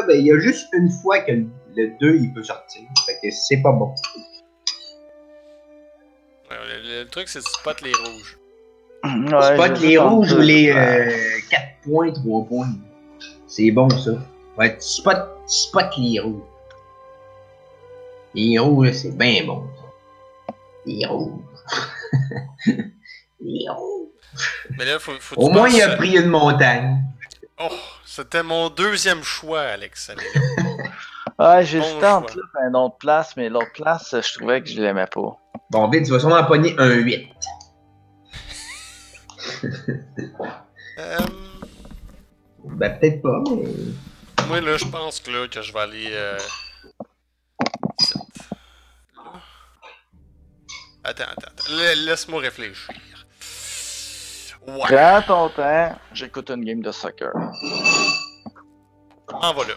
là, ben, il y a juste une fois que le 2 il peut sortir. Fait que c'est pas bon. Le, le truc, c'est de spot les rouges. Ouais, Spot les rouges ou les Ouais. 4 points, 3 points. C'est bon ça. Ouais, tu spot, spot les rouges. Les rouges, là, c'est bien bon. ça. Les rouges. les rouges. Mais là, faut, Au moins, il a pris une montagne. Oh, c'était mon deuxième choix, Alex. Ouais, j'ai Bon entre une autre place, mais l'autre place, je trouvais que je l'aimais pas. Bon, vite, tu vas sûrement pogner un 8. Euh, Ben, peut-être pas, mais. moi, là, je pense que, là, que je vais aller. Euh... Attends, attends, attends. La- Laisse-moi réfléchir. Ouais, Prends ton temps, j'écoute une game de soccer. en voilà.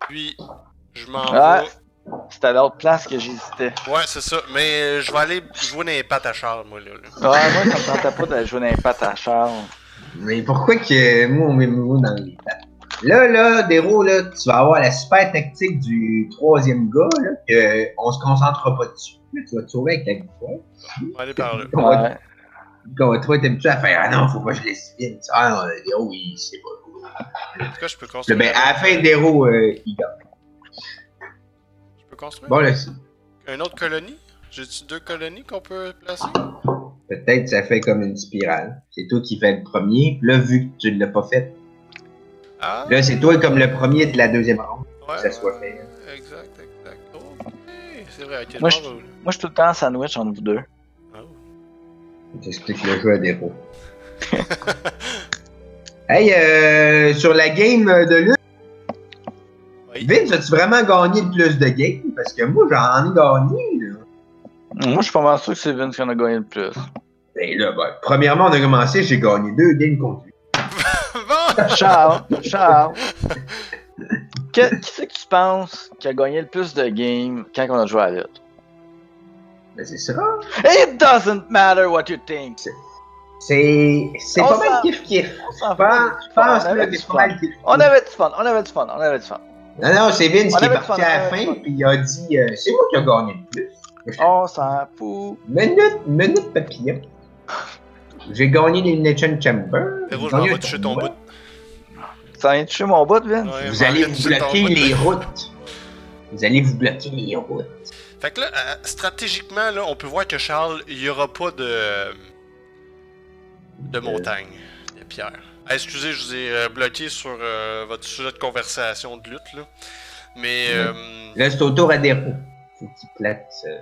Puis, je m'en Ouais. vais. C'était l'autre place que j'hésitais. Ouais, c'est ça. Mais euh, je vais aller jouer dans les pattes à Charles, moi, là. là. Ouais, moi, ça me tentait pas d'aller jouer dans les pattes à Charles. Mais pourquoi que moi, on met Momo dans les pattes? Là, là, Dero, là, tu vas avoir la super tactique du troisième gars, là, que on se concentrera pas dessus. Là, tu vas te sauver avec la victoire. On va aller par là. Ouais. Quand toi, t'aimes-tu à faire? Ah non, faut pas que je laisse vite. Ah non, Dero, il sait pas. En tout cas, je peux construire. ben, à la fin, Dero, euh, il gagne. Je peux construire? Bon, là, Une autre colonie? J'ai-tu deux colonies qu'on peut placer? Peut-être ça fait comme une spirale. C'est toi qui fais le premier. Puis là, vu que tu l'as pas fait, Ah là, c'est toi comme le premier de la deuxième ronde. ouais, que ça soit fait. Exact, exact. Ok, c'est vrai, Moi, je. Moi, je suis tout le temps en sandwich entre vous deux. J'explique le jeu à Dero. hey, euh, sur la game de lutte, Oui. Vince, as-tu vraiment gagné le plus de games? Parce que moi, j'en ai gagné, là. Moi, je suis pas mal sûr que c'est Vince qui en a gagné le plus. Ben là, ben, premièrement, on a commencé, j'ai gagné deux games contre lui. bon Charles, Charles. Que- qui c'est que tu penses qui a gagné le plus de games quand on a joué à la lutte? Ben c'est ça. It doesn't matter what you think. C'est, c'est On pas mal kiff-kiff. On avait du que c'est pas fun. mal kiff-kiff. on avait du fun, on avait du fun, on avait du fun. Non, non, c'est Vince On qui est parti fun, à la fin, fun. puis il a dit euh, C'est moi qui ai gagné le plus. On s'en fout. Minute, minute papillon. J'ai gagné l'Elimination Chamber. J'ai je m'en gagné vais toucher ton bout. Ça vient de toucher mon bout, Vince? Ouais, Vous allez vous bloquer les routes. Vous allez vous bloquer les routes. Fait que là, euh, stratégiquement, là, on peut voir que Charles, il y aura pas de. de montagne, de pierre. Ah, excusez, je vous ai euh, bloqué sur euh, votre sujet de conversation de lutte, là. Mais. Ouais. euh, Là, c'est au tour à Dero. Faut qu'il euh,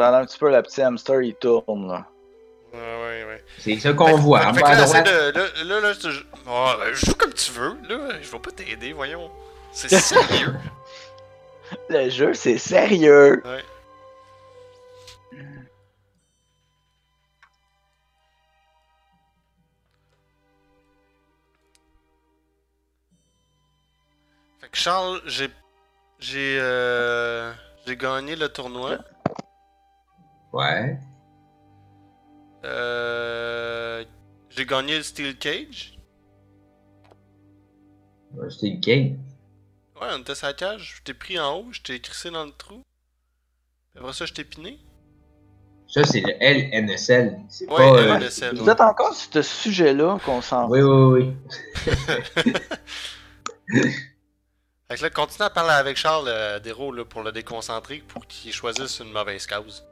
un petit peu le petit hamster, il tourne, là. ouais, ouais, ouais. C'est ça qu'on voit. En Fait, là, de. Là, là, là, c'est- oh, ben, joue comme tu veux, là. Je vais pas t'aider, voyons. C'est sérieux. Le jeu, c'est sérieux. ouais. Fait que Charles, j'ai. J'ai. Euh, j'ai gagné le tournoi. Ouais. Euh, j'ai gagné le Steel Cage. Ouais, le game. Ouais, on était sur la cage. Je t'ai pris en haut, je t'ai crissé dans le trou. Puis Après ça, je t'ai piné. Ça, c'est le LNSL. C'est Ouais, pas. euh, LNSL. Vous êtes encore sur ce sujet-là qu'on s'en Oui, oui, oui. Fait que là, continue à parler avec Charles euh, Desro là, pour le déconcentrer pour qu'il choisisse une mauvaise cause.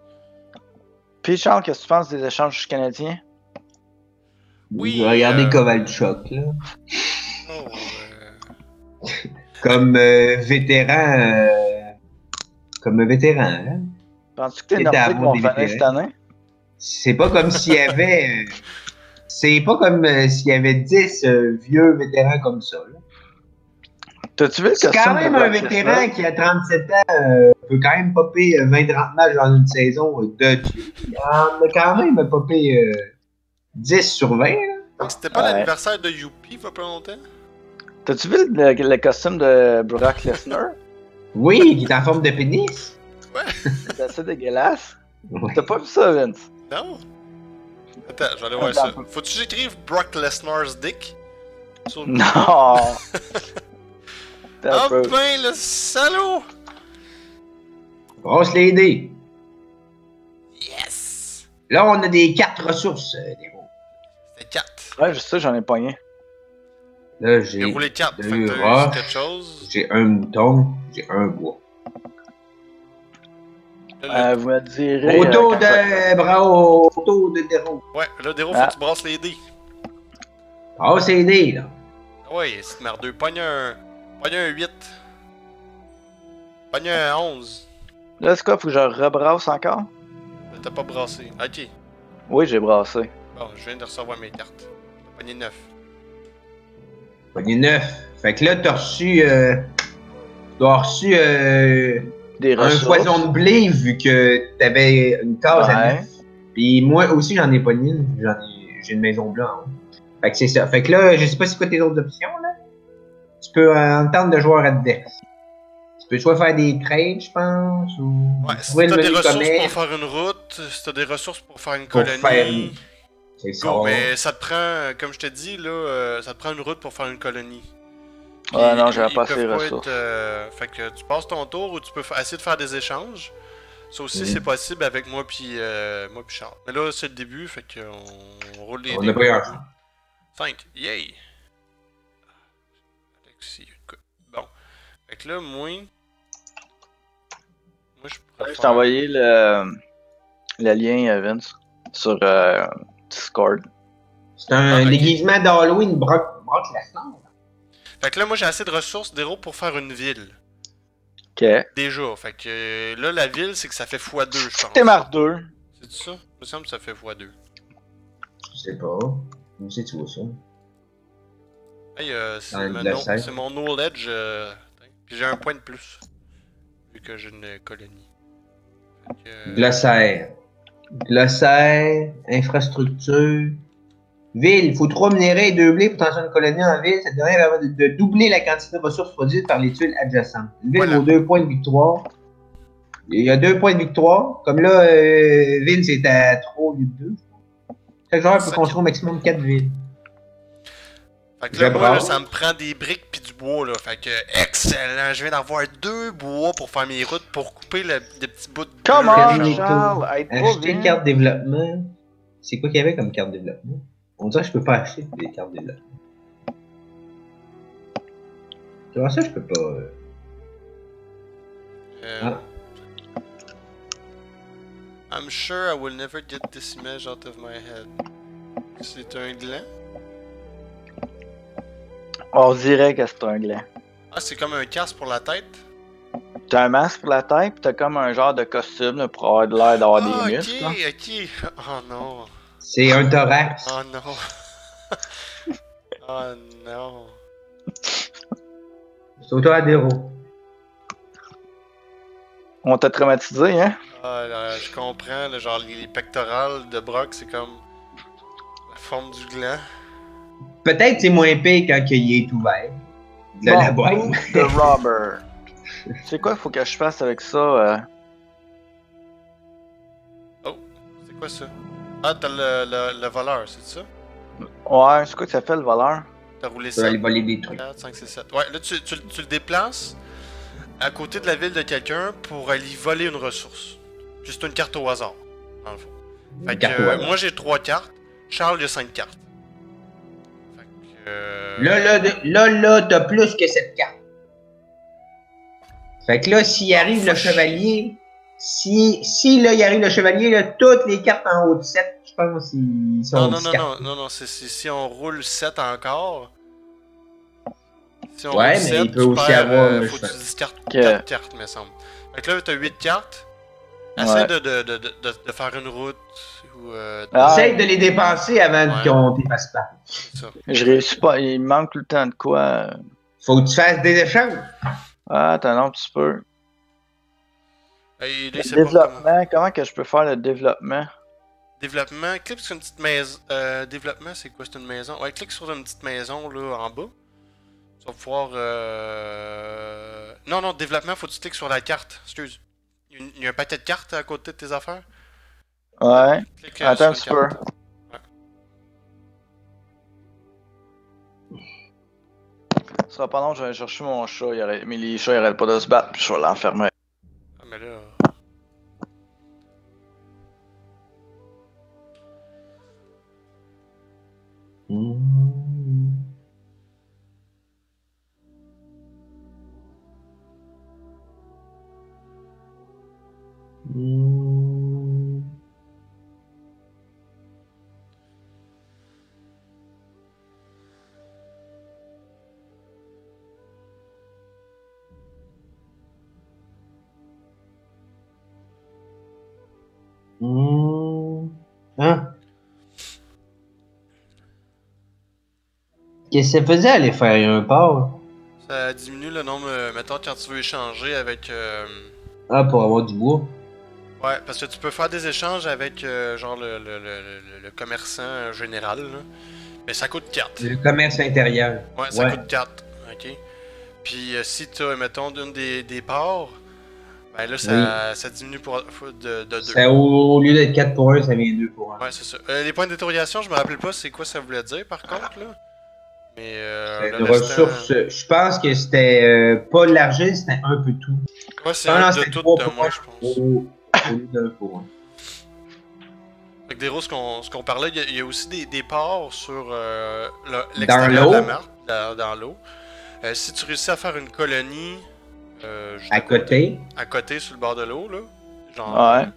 Puis Charles, qu'est-ce que tu penses des échanges canadiens? Oui, Regardez euh, Kovalchuk, là. Oh, euh, Comme euh, vétéran. euh, Comme vétéran, hein. Penses-tu que tes vont venir cette année? C'est pas comme s'il y avait. euh, c'est pas comme euh, s'il y avait 10 euh, vieux vétérans comme ça. là. T'as-tu vu C'est quand même un vétéran qui a 37 ans euh, peut quand même popper euh, 20-30 matchs dans une saison de Dieu. Il en a quand même popé euh, 10 sur 20. là. C'était pas Ouais. l'anniversaire de Youpi il y a pas longtemps? T'as-tu vu le, le costume de Brock Lesnar? Oui, il est en forme de pénis. C'est assez dégueulasse. T'as pas vu ça, Vince? Non? Attends, je vais aller voir ça. Faut-tu que j'écrive Brock Lesnar's dick? Sur- Non! T'as Ah peu. ben, le salaud! Les dés. Yes! Là, on a des cartes ressources, euh, des mots. C'est 4. Ouais, je sais, j'en ai pogné. Là, J'ai j'ai roulé 4. deux roches. j'ai un mouton, j'ai un bois. Là, Euh, vous me direz. Auto euh, de bravo, auto de déro. le- Ouais, là, Déro, Ah. faut que tu brasses les dés. Ah, c'est des dés, là. Ah Ouais, c'est merdeux. Pogne un. Pogne un 8. Pogne un 11. Là, c'est quoi? Faut que je rebrasse encore? T'as pas brassé. Ok. Oui, j'ai brassé. Bon, je viens de recevoir mes cartes. Pogné 9. Pogné 9. Fait que là, t'as reçu. Euh, tu dois reçu euh, Des un ressources. foison de blé vu que t'avais une case à. 9. Puis moi aussi, j'en ai pogné une. J'en ai, j'ai une maison bleue en haut. Fait que c'est ça. Fait que là, je sais pas c'est quoi tes autres options, là. Tu peux euh, entendre de joueur adverse. Tu peux soit faire des trades, je pense, ou. Ouais, si t'as des ressources commerce. pour faire une route, si t'as des ressources pour faire une Pour colonie. faire. Go, mais ça te prend, comme je te dis, là, euh, ça te prend une route pour faire une colonie. Ouais, Puis, non, j'avais pas assez ressources. être, euh, fait que tu passes ton tour ou tu peux essayer de faire des échanges. Ça aussi, Mhm. c'est possible avec moi puis euh, moi puis Charles. Mais là, c'est le début, fait qu'on on roule les On dés. n'a pas eu un chance. 5, yay! Alexis. Bon. Fait que là, moi. Moi, je pourrais. Je t'ai envoyé le, le lien, euh, Vince, sur euh, Discord. C'est un Ah, déguisement d'Halloween, Brock, Brock Lesnar. Fait que là, moi, j'ai assez de ressources d'héros pour faire une ville. Ok. Déjà. Fait que euh, là, la ville, c'est que ça fait x2, je pense. T'es mardeux. C'est ça? Il me semble que ça fait x2. Je sais pas. Où c'est que tu vois ça? Hey, euh, c'est mon, c'est mon knowledge. Euh... Puis j'ai un point de plus. Vu que j'ai une colonie. Fait que, euh, Glossaire. Glossaire, infrastructure. Ville, il faut trois minéraux et deux blés pour transformer une colonie en ville. Cette dernière permet de, de doubler la quantité de ressources produites par les tuiles adjacentes. Une ville Voilà. vaut deux points de victoire. Il y a deux points de victoire. Comme là, euh, ville, c'est à 3 au lieu de 2. Chaque joueur peut construire au maximum 4 villes. Fait que là, moi, là, ça me prend des briques puis du bois, là. Fait que, excellent! Je viens d'avoir deux bois pour faire mes routes, pour couper le, des petits bouts de Comment. Charles? Acheter Vince. carte développement. C'est quoi qu'il y avait comme carte développement? On dirait que je peux pas acheter des cartes développement. Comment ça, je peux pas. euh, Euh, Ah. I'm sure I will never get this image out of my head. C'est un gland? On dirait que c'est un gland. Ah, c'est comme un casque pour la tête? T'as un masque pour la tête, pis t'as comme un genre de costume là, pour avoir de l'air d'avoir ah, des ok, muscles. là. ok. Oh non. C'est un thorax. Oh non. oh non. C'est auto-adhéro. On t'a traumatisé, hein? Ah, là, je comprends, là, genre les pectorales de Brock, c'est comme la forme du gland. Peut-être c'est moins pire quand il est ouvert. De la Bon, boîte. move the robber. C'est quoi qu'il faut que je fasse avec ça? euh? C'est quoi ça? Ah, t'as le, le, le voleur, c'est ça? Ouais, c'est quoi que ça fait le voleur? T'as roulé ça? aller voler des trucs. 4, 5, 6, 7. Ouais, là, tu, tu, tu le déplaces à côté de la ville de quelqu'un pour aller voler une ressource. Juste une carte au hasard, dans le fond. Fait que, euh, moi, j'ai 3 cartes. Charles, il a 5 cartes. Euh, Là, là, là, là, t'as plus que cette carte. Fait que là, s'il arrive le chevalier, si, si là, il arrive le chevalier, là, toutes les cartes en haut de 7, je pense, ils sont Non, non, non, non, non, non, c'est si on roule 7 encore. Si on Ouais, roule mais 7, il peut tu aussi perds, avoir euh, faut que tu discartes Ok. 4 cartes, me semble. Fait que là, t'as 8 cartes. Essaie Ouais. de, de, de, de, de- de faire une route ou. Euh, de- Ah. Essaye de les dépenser avant Ouais. qu'on t'efface pas. Je réussis pas, il me manque tout le temps de quoi? Faut que tu fasses des échanges. Ah, attends un petit peu. Hey, là, Le c'est pas comment- développement, comment que je peux faire le développement? Développement, clique sur une petite maison. Euh, développement, c'est quoi? C'est une maison? Ouais, clique sur une petite maison là en bas. Tu vas pouvoir. Euh... Non, non, développement, faut que tu cliques sur la carte. Excuse. Il y a un paquet de cartes à côté de tes affaires. Ouais. Clique, euh, Attends un petit peu. pas long, je vais aller chercher mon chat. il arrête- Mais les chats ils arrêtent pas de se battre, puis je vais l'enfermer. Ah, mais là. Mm. Que ça faisait aller faire un port? Ça diminue le nombre, euh, mettons, quand tu veux échanger avec. euh, Ah, pour avoir du bois. Ouais, parce que tu peux faire des échanges avec, euh, genre, le, le, le, le- commerçant général, là. Mais ça coûte 4. Le commerce intérieur. Ouais, ça Ouais. coûte 4. Ok. Puis euh, si tu as, mettons, d'une des, des parts, ben là, ça, ça diminue pour, de 2. Ça, au, au lieu d'être 4 pour 1, ça vient 2 pour 1. Ouais, c'est ça. Euh, les points d'interrogation, je me rappelle pas c'est quoi ça voulait dire par contre, là. Mais euh, C'est le une restant- ressource. Je pense que c'était euh, pas l'argent, c'était un peu tout. Ouais, c'est Ah non, un de tout trois de pour moi, un. je pense. Au, au. Avec des ce qu'on qu'on parlait, il y a- il y, a aussi des, des parts sur euh, l'extérieur de la map, dans, dans l'eau. Euh, si tu réussis à faire une colonie euh, À côté. à côté sur le bord de l'eau, là. Genre. Ouais.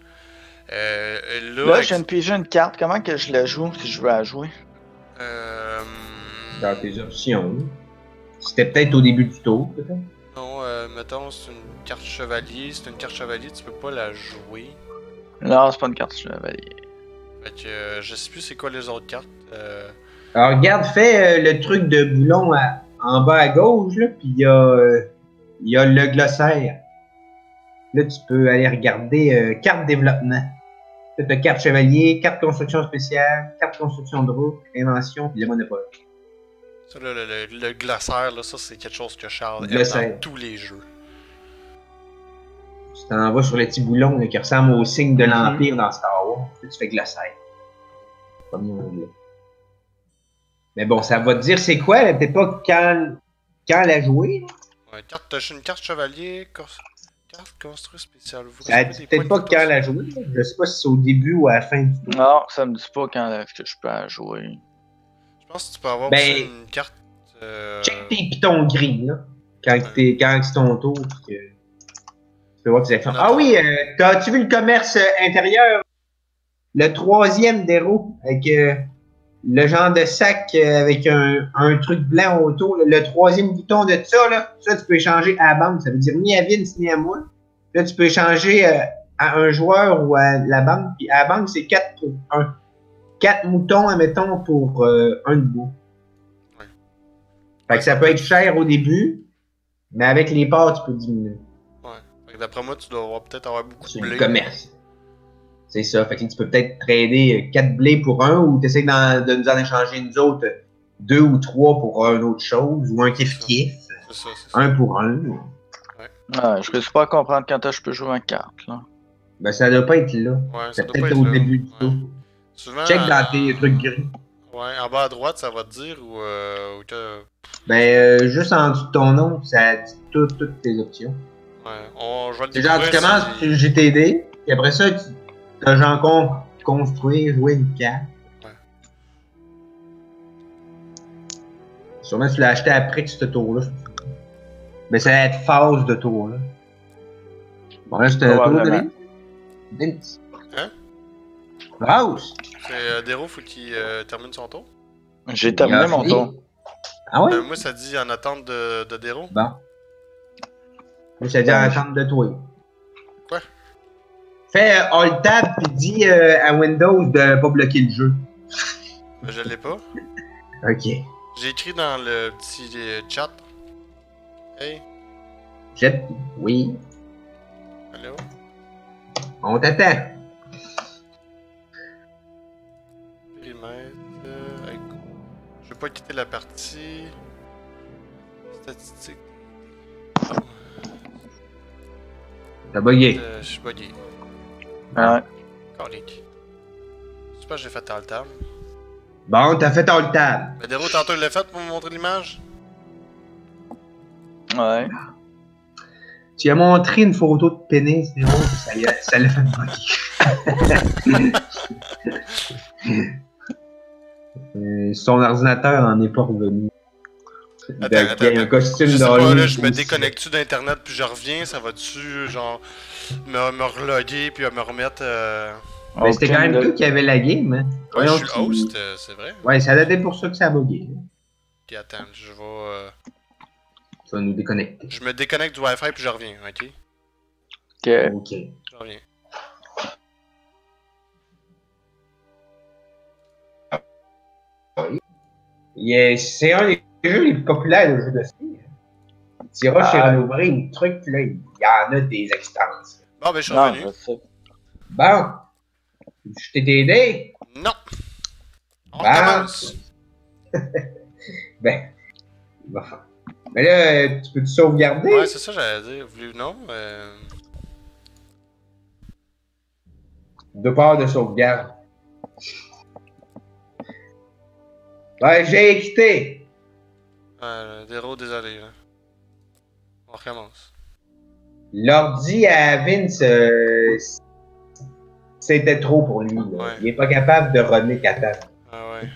Euh, là, Là, avec- je viens de piger une carte. Comment que je la joue si je veux la jouer? euh, Dans tes options. C'était peut-être au début du tour, peut-être? Non, euh, mettons, c'est une carte chevalier. C'est une carte chevalier, tu peux pas la jouer. Non, c'est pas une carte chevalier. Fait que euh, je sais plus c'est quoi les autres cartes. Euh, Alors, regarde, fais euh, le truc de boulon à- en bas à gauche, là, puis il y, a, euh, il y a le glossaire. Là, tu peux aller regarder euh, carte développement. Tu as carte chevalier, carte construction spéciale, carte construction de route, invention, puis le pas. Ça, là, le, le, le glossaire, là, ça, c'est quelque chose que Charles aime dans tous les jeux. Tu t'en vas sur le petit boulon là, qui ressemble au signe de l'Empire dans Star Wars. Puis tu fais glossaire. Premier onglet. Mais bon, ça va te dire c'est quoi, peut-être pas quand, quand la jouer. Ouais, carte, une carte chevalier, carte construit spéciale. Vous Ça recevez dit des peut-être pas quand la jouer. Je sais pas si c'est au début ou à la fin du tour. Non, ça me dit pas quand je peux la jouer. Je pense que tu peux avoir Ben, aussi une carte. Euh... Check tes pitons gris, là. Quand, quand c'est ton tour. que- Tu peux voir tes actions. Ah oui, euh, t'as-tu vu le commerce euh, intérieur? Le troisième d'héros, avec euh, le genre de sac avec un, un truc blanc autour. Le troisième bouton de ça, là, ça, tu peux échanger à la banque. Ça veut dire ni à Vince ni à moi. Là, tu peux échanger à un joueur ou à la banque. Puis à la banque, c'est 4 pour 1. 4 moutons, admettons, pour euh, un de bout. Ouais. Fait que ça peut être cher au début, mais avec les parts, tu peux diminuer. Ouais. Fait que D'après moi, tu dois avoir- peut-être avoir beaucoup de blé. le commerce. C'est ça. Fait que tu peux peut-être trader 4 blés pour un ou tu essaies de nous en échanger une autres, deux ou trois pour une autre chose, ou un kiff-kiff, C'est ça, c'est ça. un pour un. Ouais, je risque pas à comprendre quand je peux jouer en carte. Là. Ben, ça doit pas être là. Ouais, ça doit peut-être être au là. début du Ouais. tour. Check dans tes euh, trucs gris. Ouais, en bas à droite, ça va te dire ou. Euh, ben, euh, juste en dessous de ton nom, ça dit toutes tes options. Ouais, on, je vais genre, tu commences si... tu GTD, et après ça, tu as genre con, construire, jouer une carte. Ouais. Sûrement, tu l'as acheté après que ce tour-là. Mais ça va être phase de tour, là. Bon, là, c'est un tour de 20. House C'est Deroof qui euh, termine son tour J'ai terminé mon tour. Ah ouais euh, Moi, ça dit en attente de, de Dero. Bah. Moi, ça dit en attente de toi. Quoi? Fais euh, All Tab puis dis euh, à Windows de pas bloquer le jeu. Ben, je l'ai pas. ok. J'ai écrit dans le petit chat. Hey. Jet. Oui. Allô? On t'attend. Euh, Je vais pas quitter la partie. Statistique. Oh, T'as bugué. euh, je suis bugué. Ouais. Colique. Je sais pas, j'ai fait alt tab. Bon, t'as fait Alt Tab. Mais Dero, tantôt, il l'a fait pour me montrer l'image? Ouais. Tu lui as montré une photo de pénis, puis ça l'a fait moquer. Euh, Son ordinateur n'en est pas revenu. Attends, Donc, attends, il y a un attends. costume Je sais pas, là, je me aussi. déconnecte-tu d'internet puis je reviens, ça va-tu, genre, me, me reloguer puis me remettre. Euh... Mais c'était quand même toi qui avait la game, hein? Ouais, je suis le host, euh, c'est vrai. Ouais, ça a été pour ça que ça a bugué. Puis attends, je vais. euh, Tu vas nous déconnecter. Je me déconnecte du Wi-Fi puis je reviens, ok? Ok. Ok. Je reviens. C'est un des jeux les plus populaires de jeux de ski. Tu iras chez Ah. Renaud truc, là, il y en a des extensions. Bon, ben, je suis Non, revenu. je. Bon. Je t'ai aidé. Non! On Bah. recommence! Ben. bon. Mais là, tu peux te sauvegarder? Ouais, c'est ça, j'allais dire. Voulez non? Euh... Deux parts de sauvegarde. Ouais, j'ai quitté. Euh, Déro, désolé, là. On recommence. L'ordi à Vince, euh, c'était trop pour lui. là. Ouais. Il est pas capable de runner Catan. Ah ouais.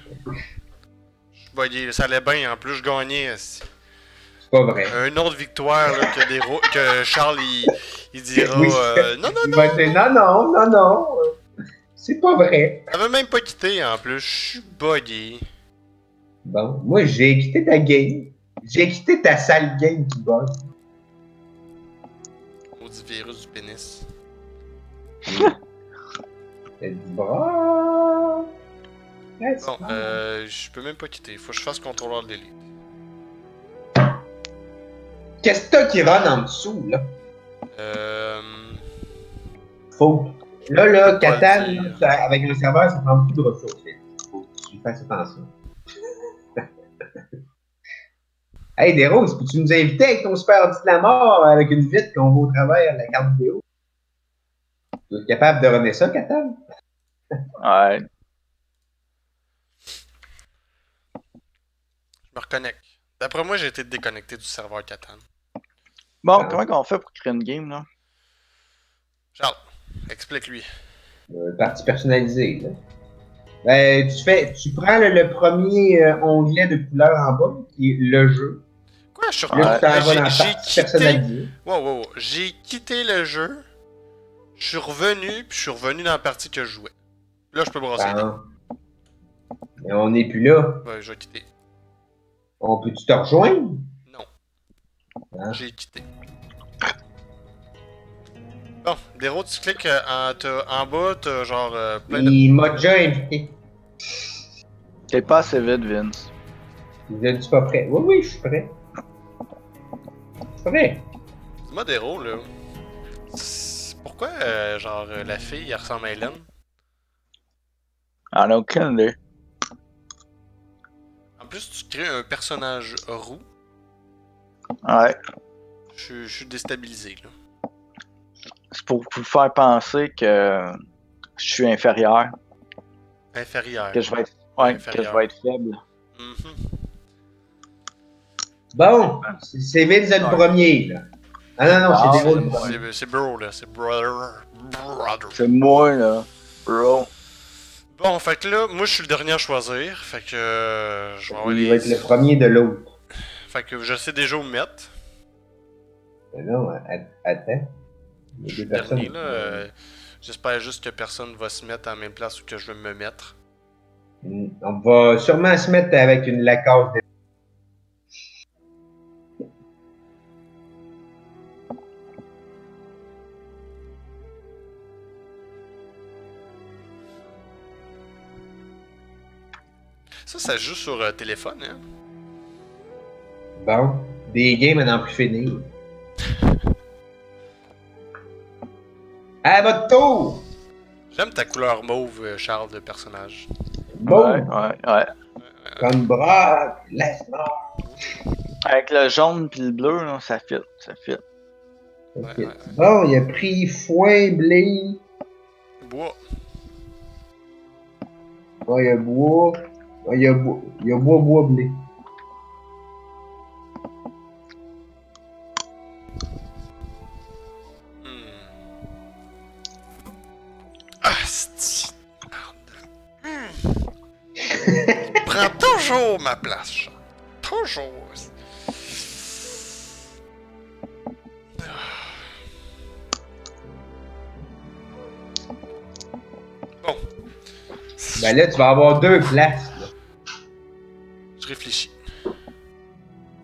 Je suis bugué, ça allait bien, en plus je gagnais. C'est pas vrai. Un autre victoire là, que, Déro- que Charles il, il dira Oui. euh, Non, non, Il non! va dire non, non, non, non. C'est pas vrai. Elle m'a même pas quitté en plus, je suis bugué. Bon, moi j'ai quitté ta game. J'ai quitté ta sale game qui bug. Maudit virus du pénis. T'as dit bras. Euh, je peux même pas quitter, faut que je fasse contrôleur de l'élite. Qu'est-ce que t'as qui run en dessous, là? Euh. Faut. Là, là, Catan, avec le serveur, ça prend beaucoup de ressources. Faut que tu fasses attention. hey, Desroses, peux-tu nous inviter avec ton super ordi de la mort avec une vitre qu'on voit au travers de la carte vidéo? Tu es capable de runner ça, Catan? Ouais. Je me reconnecte. D'après moi, j'ai été déconnecté du serveur Catan. Bon, Ah. comment qu'on fait pour créer une game, là? Charles, explique-lui. Euh, partie personnalisée, là. Ben, tu fais, tu prends le, le premier euh, onglet de couleur en bas, qui est le jeu. Quoi, je suis Là, tu retourné- t'en vas dans j'ai- quitté. Wow, wow, wow. J'ai quitté le jeu. Je suis revenu, puis je suis revenu dans la partie que je jouais. Là, je peux brasser. Ben, mais on n'est plus là. Ouais, je vais quitter. On peut-tu te rejoindre? Non. Hein? J'ai quitté. Bon, Déro, tu cliques euh, en, en bas, t'as genre euh, plein de. Il m'a déjà invité. T'es pas assez vite, Vince. Vous êtes pas prêt? Oui, oui, je suis prêt. Je suis prêt. Dis-moi, là. Pourquoi, euh, genre, euh, la fille, elle ressemble à Hélène? On a aucune idée. En plus, tu crées un personnage roux. Ouais. Je suis- je suis déstabilisé, là. C'est pour vous faire penser que je suis inférieur. Inférieur. Que je vais être, ouais, que je vais être faible. Mhm. Bon, c'est Vince le Ouais. premier, là. Ah non, non, Ah, c'est le premier. C'est- bro, là. C'est brother. Brother. C'est moi, là. Bro. Bon, fait que là, moi, je suis le dernier à choisir. Fait que. euh, je vais avoir Il les- va être le premier de l'autre. Fait que je sais déjà où me mettre. Mais Non, a- attends. Il y Je a suis deux le personnes. dernier, là. euh, J'espère juste que personne va se mettre à la même place où que je veux me mettre. Mm, On va sûrement se mettre avec une lacasse. de- Ça, ça joue sur euh, téléphone, hein? Bon, des games à n'en plus finir. À votre tour! J'aime ta couleur mauve, euh, Charles, de personnage. Bon, Ouais, ouais, ouais. comme bras, laisse-moi. Avec le jaune pis le bleu, là, ça fit, ça fit. Ouais, ouais. Bon, il a pris foin, blé. Bois. Bon, il y a bois. Bon, il y a bois, il y a bois, bois, blé. Toujours ma place, Charles. Toujours. Bon. Ben là, tu vas avoir deux places. Là. Je réfléchis.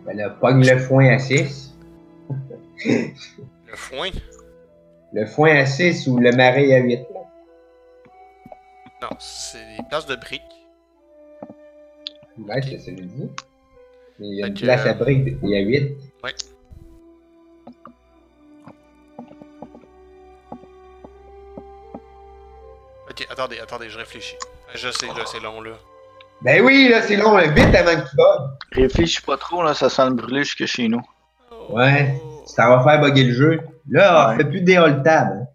Ben là, pogne le foin à 6. Le foin? Le foin à 6 ou le marais à 8. Là. Non, c'est des places de briques. Je dis. Mais il y a une à briques, il y a 8. Ouais. Ok, attendez, attendez, je réfléchis. Je sais, là, c'est long, là. Ben oui, là, c'est long, vite avant que tu bugges. Réfléchis pas trop, là, ça sent le brûler jusque chez nous. Ouais. Ça va faire bugger le jeu. Là, on Ouais. fait plus des hold tab.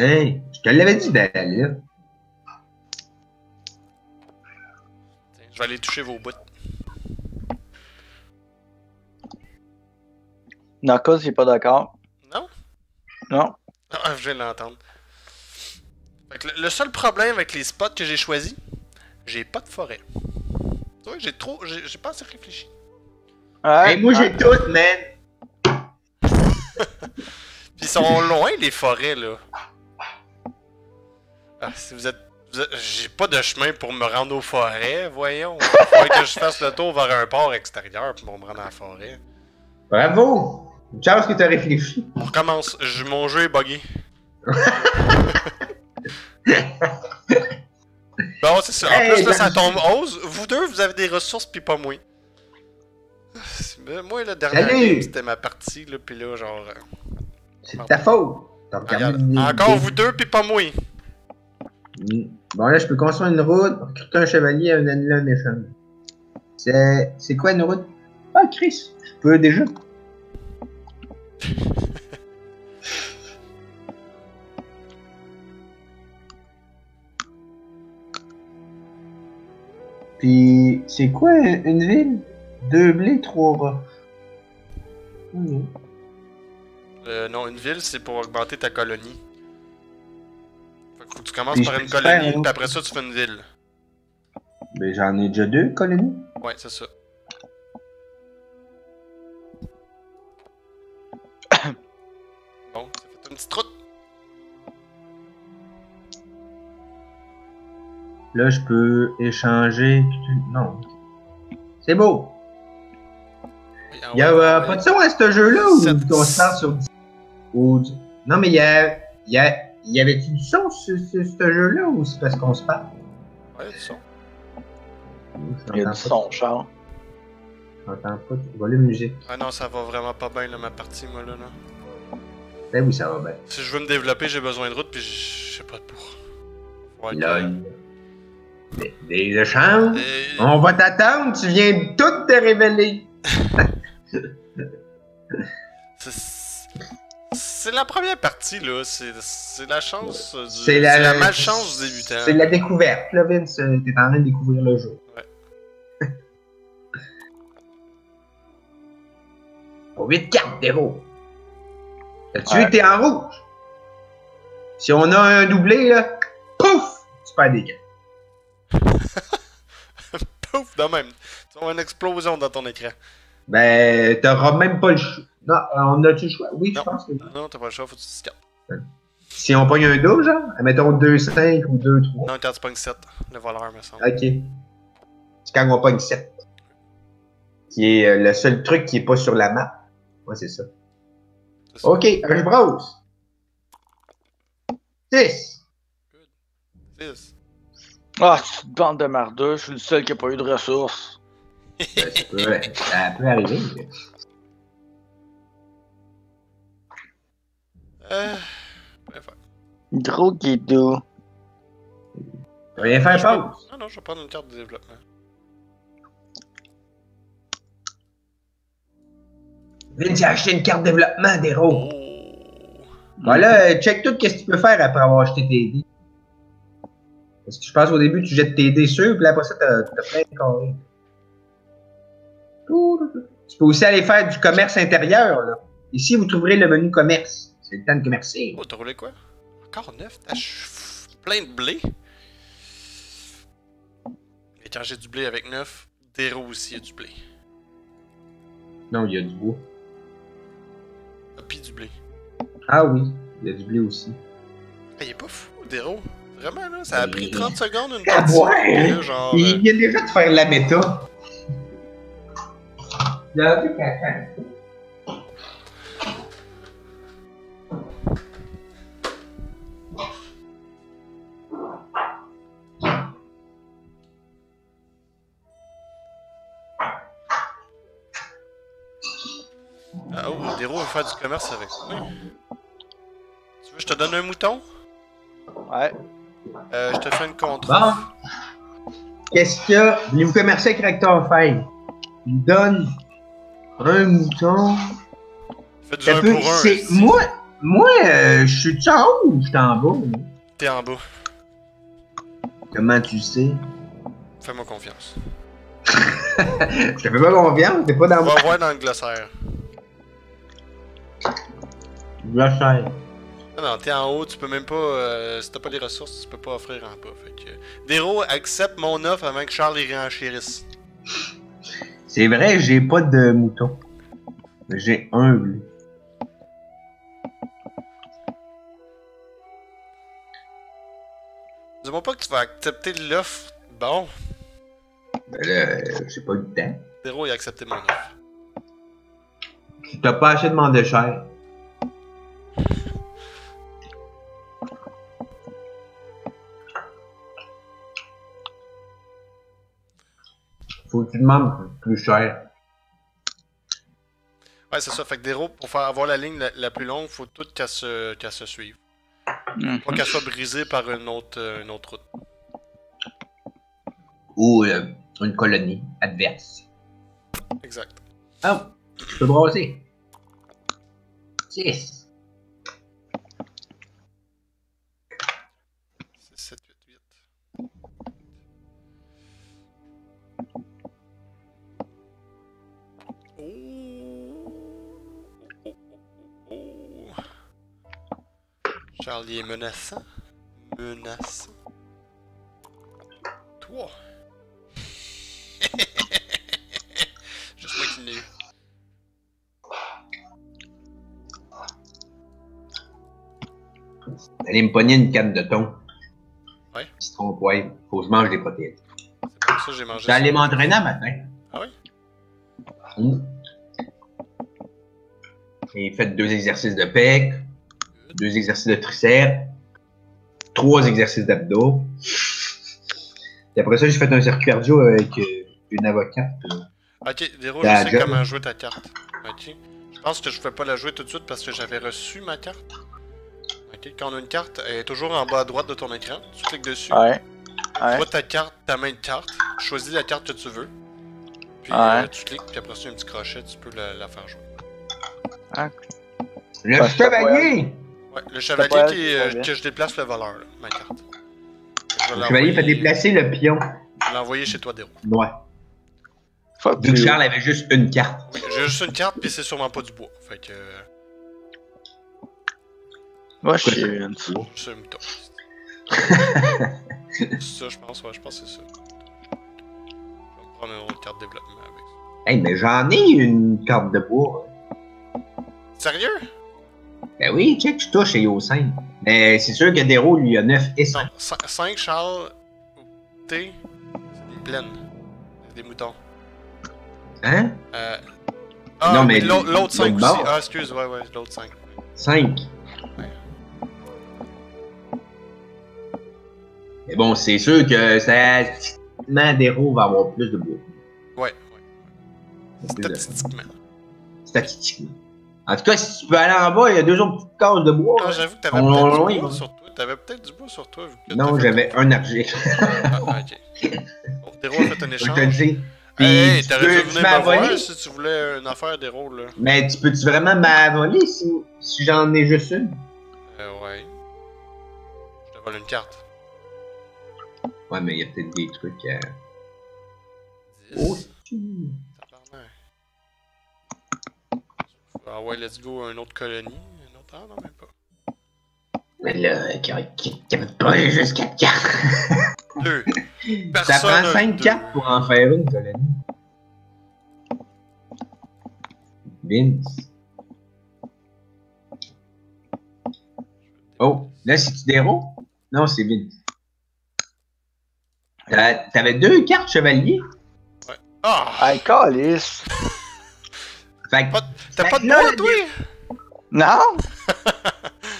Hein? Je te l'avais dit d'aller là. Je vais aller toucher vos bouts. Il est pas d'accord. Non? Non. Ah, je vais l'entendre. Fait que le, le seul problème avec les spots que j'ai choisis, j'ai pas de forêt. Tu vois, j'ai trop. J'ai j'ai pas assez réfléchi. Ouais, Hey, moi, j'ai tout, man. Puis ils sont loin, les forêts, là. Ah, si vous êtes. J'ai pas de chemin pour me rendre aux forêts, voyons. Faudrait que je fasse le tour vers un port extérieur pour me rendre à la forêt. Bravo. Chance que t'as réfléchi? On recommence. Je- mon jeu est buggé. bon, c'est ça. En Hey, plus, là, ça tombe 11. Vous deux, vous avez des ressources, puis pas moi. Moi, le dernier Salut. game, c'était ma partie, là, puis là, genre. euh, C'est ta faute. Regarde, encore vous deux, puis pas moi. Bon, là, je peux construire une route, recruter un chevalier et un animal méchant. C'est. C'est quoi une route? Ah, Chris, je peux déjà. Puis, c'est quoi une ville? Deux blés, trois bas. Mhm. Euh, non, une ville, c'est pour augmenter ta colonie. Faut que tu commences par une colonie, puis après ça, tu fais une ville. Ben, j'en ai déjà deux colonies. Ouais, c'est ça. bon, ça fait une petite route. Là, je peux échanger. Non. C'est beau. Ah Il y a euh, pas de son à ce jeu-là ou qu'on se sur 10? Ou... Non, mais il y a. Il y, a... y avait-tu du son sur, ce jeu-là ou c'est parce qu'on se parle? Ouais, du son. Il y a du pas. son, Charles. J'entends pas. Volume musique. Ah non, ça va vraiment pas bien, là, ma partie, moi, là. là. Ben oui, ça va bien. Si je veux me développer, j'ai besoin de route, puis je sais pas de pour. Ouais, Là, des, des échanges. On va t'attendre, tu viens de tout te révéler. c'est- C'est la première partie, là. C'est la chance du. C'est la- la, malchance du débutant. C'est la découverte, là, Vince. euh, T'es en train de découvrir le jeu. Ouais. Pour 8 cartes d'héros. As-tu Ouais. été en rouge? Si on a un doublé, là, pouf! Tu perds des cartes. Pouf, de même. Tu avoir une explosion dans ton écran. Ben, t'auras même pas le choix. Non, euh, on a-tu le choix? Oui, je pense que oui. Non, t'as pas le choix, faut que tu. Si on pogne un 2, genre, mettons 2-5 ou 2-3. Non, quand tu pognes 7, le voleur, me semble. Ok. C'est quand on pogne 7. Qui est euh, le seul truc qui est pas sur la map. Ouais, c'est ça. Ça. Ok, je brosse. 6. Six. Ah, petite bande de mardeux, je suis le seul qui a pas eu de ressources. Ça, peut, ça peut arriver. mais- Euh. Gros guidou. Rien faire pause. Non, non, je vais prendre une carte de développement. Vince a acheté une carte développement d'héros. Oh. Voilà, check tout qu'est-ce que tu peux faire après avoir acheté tes dés. Parce que je pense au début, tu jettes tes dés sur, puis après ça, t'as t'as plein de carrés. Tu peux aussi aller faire du commerce intérieur, là. Ici, vous trouverez le menu commerce. C'est le temps de commercer. Oh, t'as roulé quoi? Encore 9? T'as ch- plein de blé. Et quand j'ai du blé avec 9, Dero aussi a du blé. Non, il y a du bois. Ah, pis du blé. Ah oui, il y a du blé aussi. Il est pas fou, Dero. Vraiment, là, ça a pris Oui. 30 secondes une Ah partie. ouais? Puis là, genre, Il euh, vient déjà de faire la méta. A vu quelqu'un. Ah, oh, Dero veut faire du commerce avec moi. Tu veux que je te donne un mouton? Ouais. Euh, je te fais une contre. Bon. Qu'est-ce qu'il y a? Voulez-vous commercer avec Rector? Il me donne un mouton. 1 peut- pour 1. c'est- Moi, moi euh, je suis en haut ou je suis en bas? T'es en bas. Comment tu sais? Fais-moi confiance. Je te fais pas confiance, t'es pas dans On va voir dans le glossaire. glossaire. Ah non, t'es en haut, tu peux même pas. euh, si t'as pas les ressources, tu peux pas offrir en bas. Fait que. Dero accepte mon offre avant que Charles y renchérisse. C'est vrai, j'ai pas de mouton. J'ai un bleu. Dis-moi pas que tu vas accepter l'offre. Bon, Ben là, j'ai pas eu de temps. Dero il a accepté mon offre. Tu t'as pas assez demandé cher. Faut que tu demandes plus cher. Ouais, c'est ça. Fait que Dero, pour faire avoir la ligne la, la plus longue, faut tout qu'elle se, qu'elle se suive. Mhm. Pas qu'elle soit brisée par une autre, euh, une autre route. Ou euh, une colonie adverse. Exact. Ah, tu peux brasser. 6. 6, Charlie est menaçant. Menaçant. Toi. Juste moi qui l'ai eu. Allez me pogner une canne de thon. Ouais. Citron poivre. Faut que je mange des protéines. C'est pour ça que j'ai mangé ça. m'entraîner matin. Ah oui? Mm. J'ai fait deux exercices de pec, deux exercices de triceps, trois exercices d'abdos. Et après ça, j'ai fait un circuit cardio avec euh, une avocate. Ok, Dero, T'as je sais job. comment jouer ta carte. Ok. Je pense que je ne pas la jouer tout de suite parce que j'avais reçu ma carte. Ok, quand on a une carte, elle est toujours en bas à droite de ton écran. Tu cliques dessus. Ouais. Tu vois ta carte, ta main de carte. Choisis la carte que tu veux. Puis Ouais. euh, tu cliques, puis après ça, un petit crochet, tu peux la, la faire jouer. Le Ouais, chevalier! Ouais, le chevalier qui, qui euh, que je déplace le voleur, là, ma carte. Je Le chevalier fait l'envoyer- déplacer le pion. je vais l'envoyer chez toi, Dero. Ouais. Fuck Vu que you. Charles avait juste une carte. Oui, j'ai juste une carte, puis c'est sûrement pas du bois. Fait que. Moi, je suis une. C'est un mouton. c'est ça, je pense, ouais, je pense que c'est ça. Je vais me prendre une autre carte de développement avec ça. Hey, mais j'en ai une carte de bois. Sérieux? Ben oui, check, tu touches et il a au 5. Mais c'est sûr que Dero, lui, a 9 et 5. Non, 5 Charles, T, c'est des plaines. Des moutons. Hein? Euh... Ah, Non, mais l'autre l'autre 5 l'autre aussi. Ah, excuse, ouais, ouais, l'autre 5. 5. Ouais. Mais bon, c'est sûr que ça. Dero va avoir plus de bois. Ouais, ouais. Statistiquement. Statistiquement. En tout cas, si tu peux aller en bas, il y a deux autres petites cases de bois. Ah, hein. j'avoue que t'avais peut-être du bois sur toi. T'avais peut-être du bois sur toi. Vu que non, j'avais un argile. Ah, ok. Dero a fait un Je te le échange. dis. Puis, Hey, tu t'aurais dû venir si tu voulais une affaire des rôles, là. Mais tu peux-tu vraiment m'avoler si, si j'en ai juste une? Euh, ouais. Je te vole une carte. Ouais, mais il y a peut-être des trucs. euh, 10. Oh. Ah ouais, let's go, un autre colonie. Un autre. Ah non, même pas. Mais là, avait pas juste 4 cartes. Deux. Ça Personne prend a 5 deux. cartes pour en faire une colonie. Vince. Oh, là, c'est-tu des héros? Non, c'est Vince. T'as- T'avais deux cartes chevalier? Ah! Hey, calice! Fait que, Pas- T'as pas de bois, toi? Non?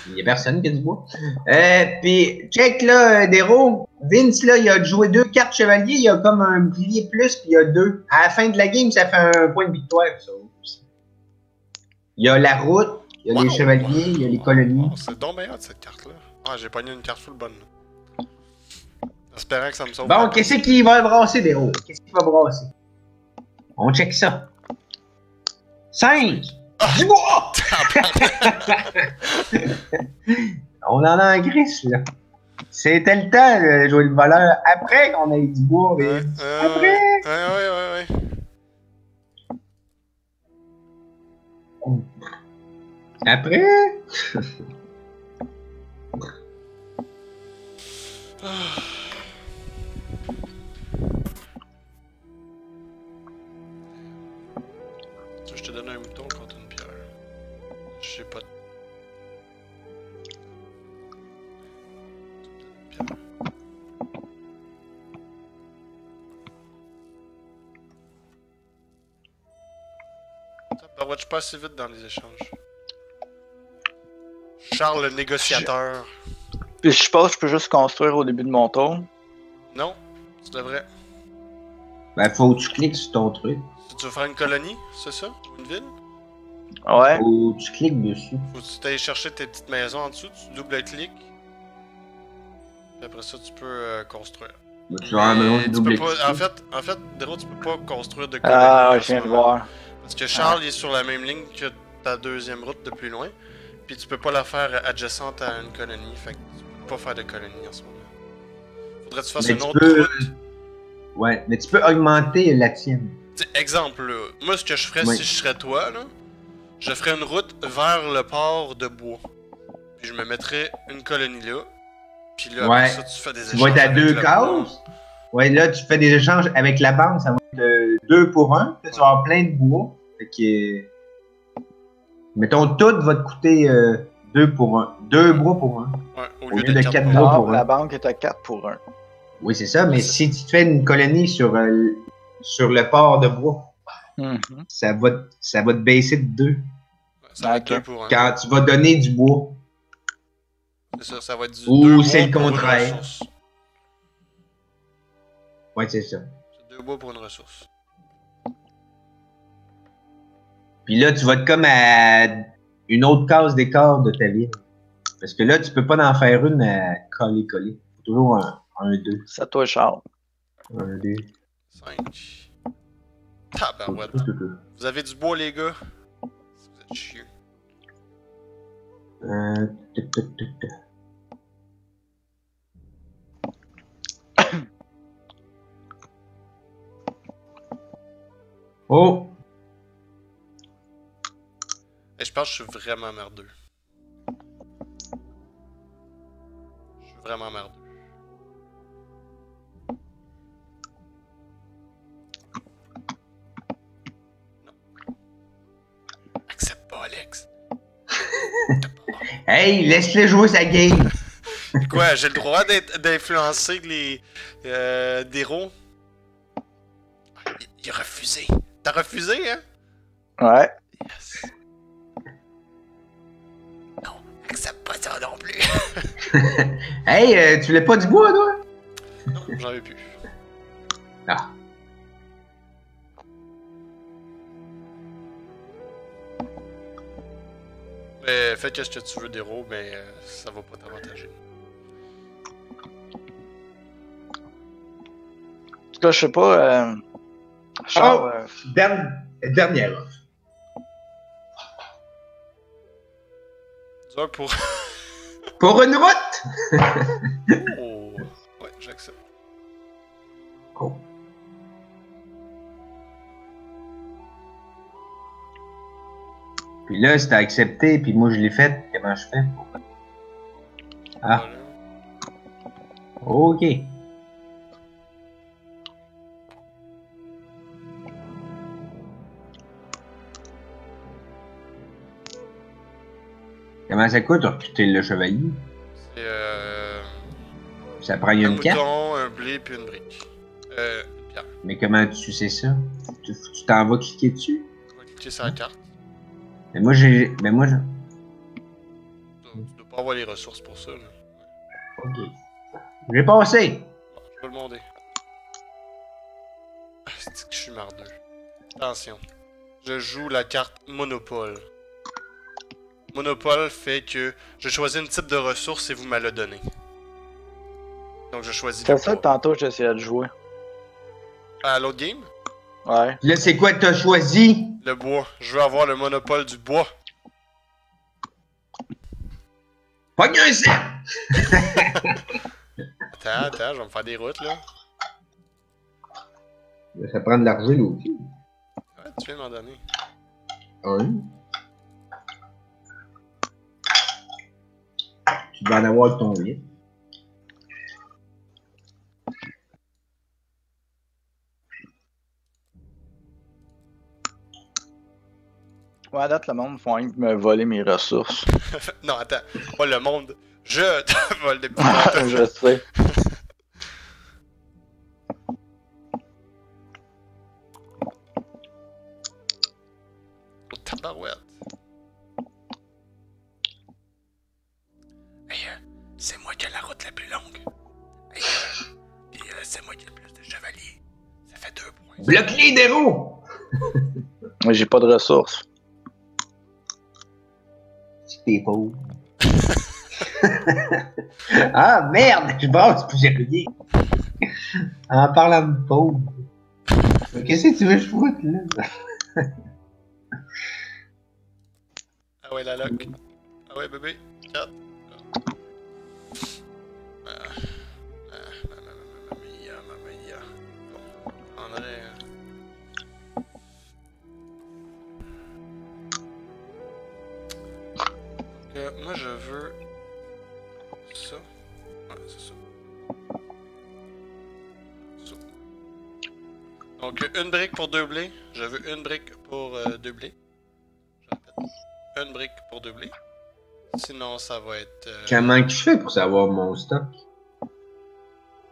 il y a personne qui a du bois. Euh, pis, check là, euh, Dero. Vince, là, il a joué deux cartes chevalier, il a comme un bouclier plus, puis il a deux. À la fin de la game, ça fait un point de victoire, ça. Il y a la route, il y a les Wow. chevaliers, il y a les colonies. Oh, c'est donc bien cette carte-là. Ah, j'ai pogné une carte full bonne. là. Espérant que ça me sauve. Bon, qu'est-ce qu'il va brasser, Dero? Qu'est-ce qu'il va brasser? On check ça. 5! Ah! Du bois! On en a en gris, là. C'était le temps de jouer le voleur après qu'on ait du bois, mais... Ouais, euh, Après. Ouais, ouais, ouais, ouais. Après? Assez vite dans les échanges. Charles le négociateur. Puis je suppose que je peux juste construire au début de mon tour. Non, tu devrais. Ben, faut que tu cliques sur ton truc. Tu veux faire une colonie, c'est ça? Une ville? Ouais. Faut que tu cliques dessus. Faut que tu t'ailles chercher tes petites maisons en dessous, tu double-cliques. Puis après ça, tu peux euh, construire. Ben, tu vas besoin de double pas, en fait, en fait, Dero, tu peux pas construire de colonie. Ah, je viens de voir. Parce que Charles est sur la même ligne que ta deuxième route de plus loin. Puis tu peux pas la faire adjacente à une colonie. Fait que tu peux pas faire de colonie en ce moment. Faudrait que tu fasses Mais une tu autre peux- route. Ouais, mais tu peux augmenter la tienne. T'sais, exemple, là, moi ce que je ferais Oui. si je serais toi, là, je ferais une route vers le port de bois. Puis je me mettrais une colonie là. Puis là, Ouais. après ça, tu fais des Tu vas être à deux cases? Ouais, là, tu fais des échanges avec la banque, ça va être euh, deux pour un. Là, tu vas avoir plein de bois. Fait que. euh, Mettons, tout va te coûter euh, deux pour un. Deux bois pour un. Ouais, au, Au lieu, lieu de, de quatre quatre bois. Ah, pour la un. banque est à 4 pour 1. Oui, c'est ça, mais si tu te fais une colonie sur, euh, sur le port de bois, ça va, te- ça va te baisser de deux. Ouais, Ça va être Ok. deux pour un. Quand tu vas donner du bois. C'est ça, ça va être du Ou c'est le contraire. Ouais, c'est ça. C'est deux bois pour une ressource. Puis là, tu vas être comme à une autre case d'écart de ta ville. Parce que là, tu peux pas en faire une à coller-coller. Faut toujours un, un deux. C'est à toi, Charles. Un deux. 5. Tabarouette. Vous avez du bois, les gars? Vous êtes chieux. Euh, Oh! Et je pense que je suis vraiment merdeux. Je suis vraiment merdeux. Non. Accepte pas, Alex. Hey, laisse-le jouer sa game! Quoi, j'ai le droit d'être- d'influencer les euh, des héros? Ah, Il, il a refusé. T'as refusé, hein? Ouais. Yes. Non, accepte pas ça non plus. Hey, euh, tu voulais pas du bois, toi? non, j'en ai plus. Ah. Mais fais qu'est-ce que tu veux d'héros, mais euh, ça va pas t'avantager. En tout cas, je sais pas. Euh... Charles, Oh. euh, Derni- dernière offre. Pour. Pour une route! oh. Ouais, j'accepte. Oh. Puis là, c'était accepté, puis moi je l'ai fait. Comment je fais. Ah. Ok. Comment ça coûte recruter le chevalier? C'est euh, Ça prend un une carte? un blé, puis une brique. Euh. Mais comment tu sais ça? Tu tu t'en vas cliquer dessus? On va cliquer sur la carte. Mais moi j'ai. Mais moi je. Tu dois- tu dois pas avoir les ressources pour ça. Là. Ok. J'ai passé! Bon, je vais le demander. Ah, C'est que je suis mardeux. Attention. Je joue la carte Monopole. Monopole fait que je choisis un type de ressource et vous me le donnez. Donc je choisis C'est ça, tantôt, j'essayais de jouer. À l'autre game, Ouais. Là, c'est quoi que t'as choisi? le bois. Je veux avoir le monopole du bois. Pogne un! Attends, attends, je vais me faire des routes là. Ça prend de l'argile aussi. Ouais, tu viens de m'en donner. Oui. Tu dois en avoir ton 8. Ouais, à date, le monde font rien que me voler mes ressources. non, attends. Pas le monde. Je te vole des petits je sais. Oh, tabarouette. La plus longue. Hey, euh, euh, c'est moi qui ai le plus de chevaliers. Ça fait deux points. Bloque-les des roues! J'ai pas de ressources. Si t'es pauvre. ah merde! Je brasse puis j'ai rien. En parlant de pauvre. Qu'est-ce que tu veux que je foute là? Ah ouais, la lock. Ah ouais, bébé. 4. Moi, je veux... Ça. Ouais, c'est ça. Ça. Donc, une brique pour deux blés. Je veux une brique pour euh, deux blés. Une brique pour deux blés. Sinon, ça va être... euh, Comment que je fais pour savoir mon stock?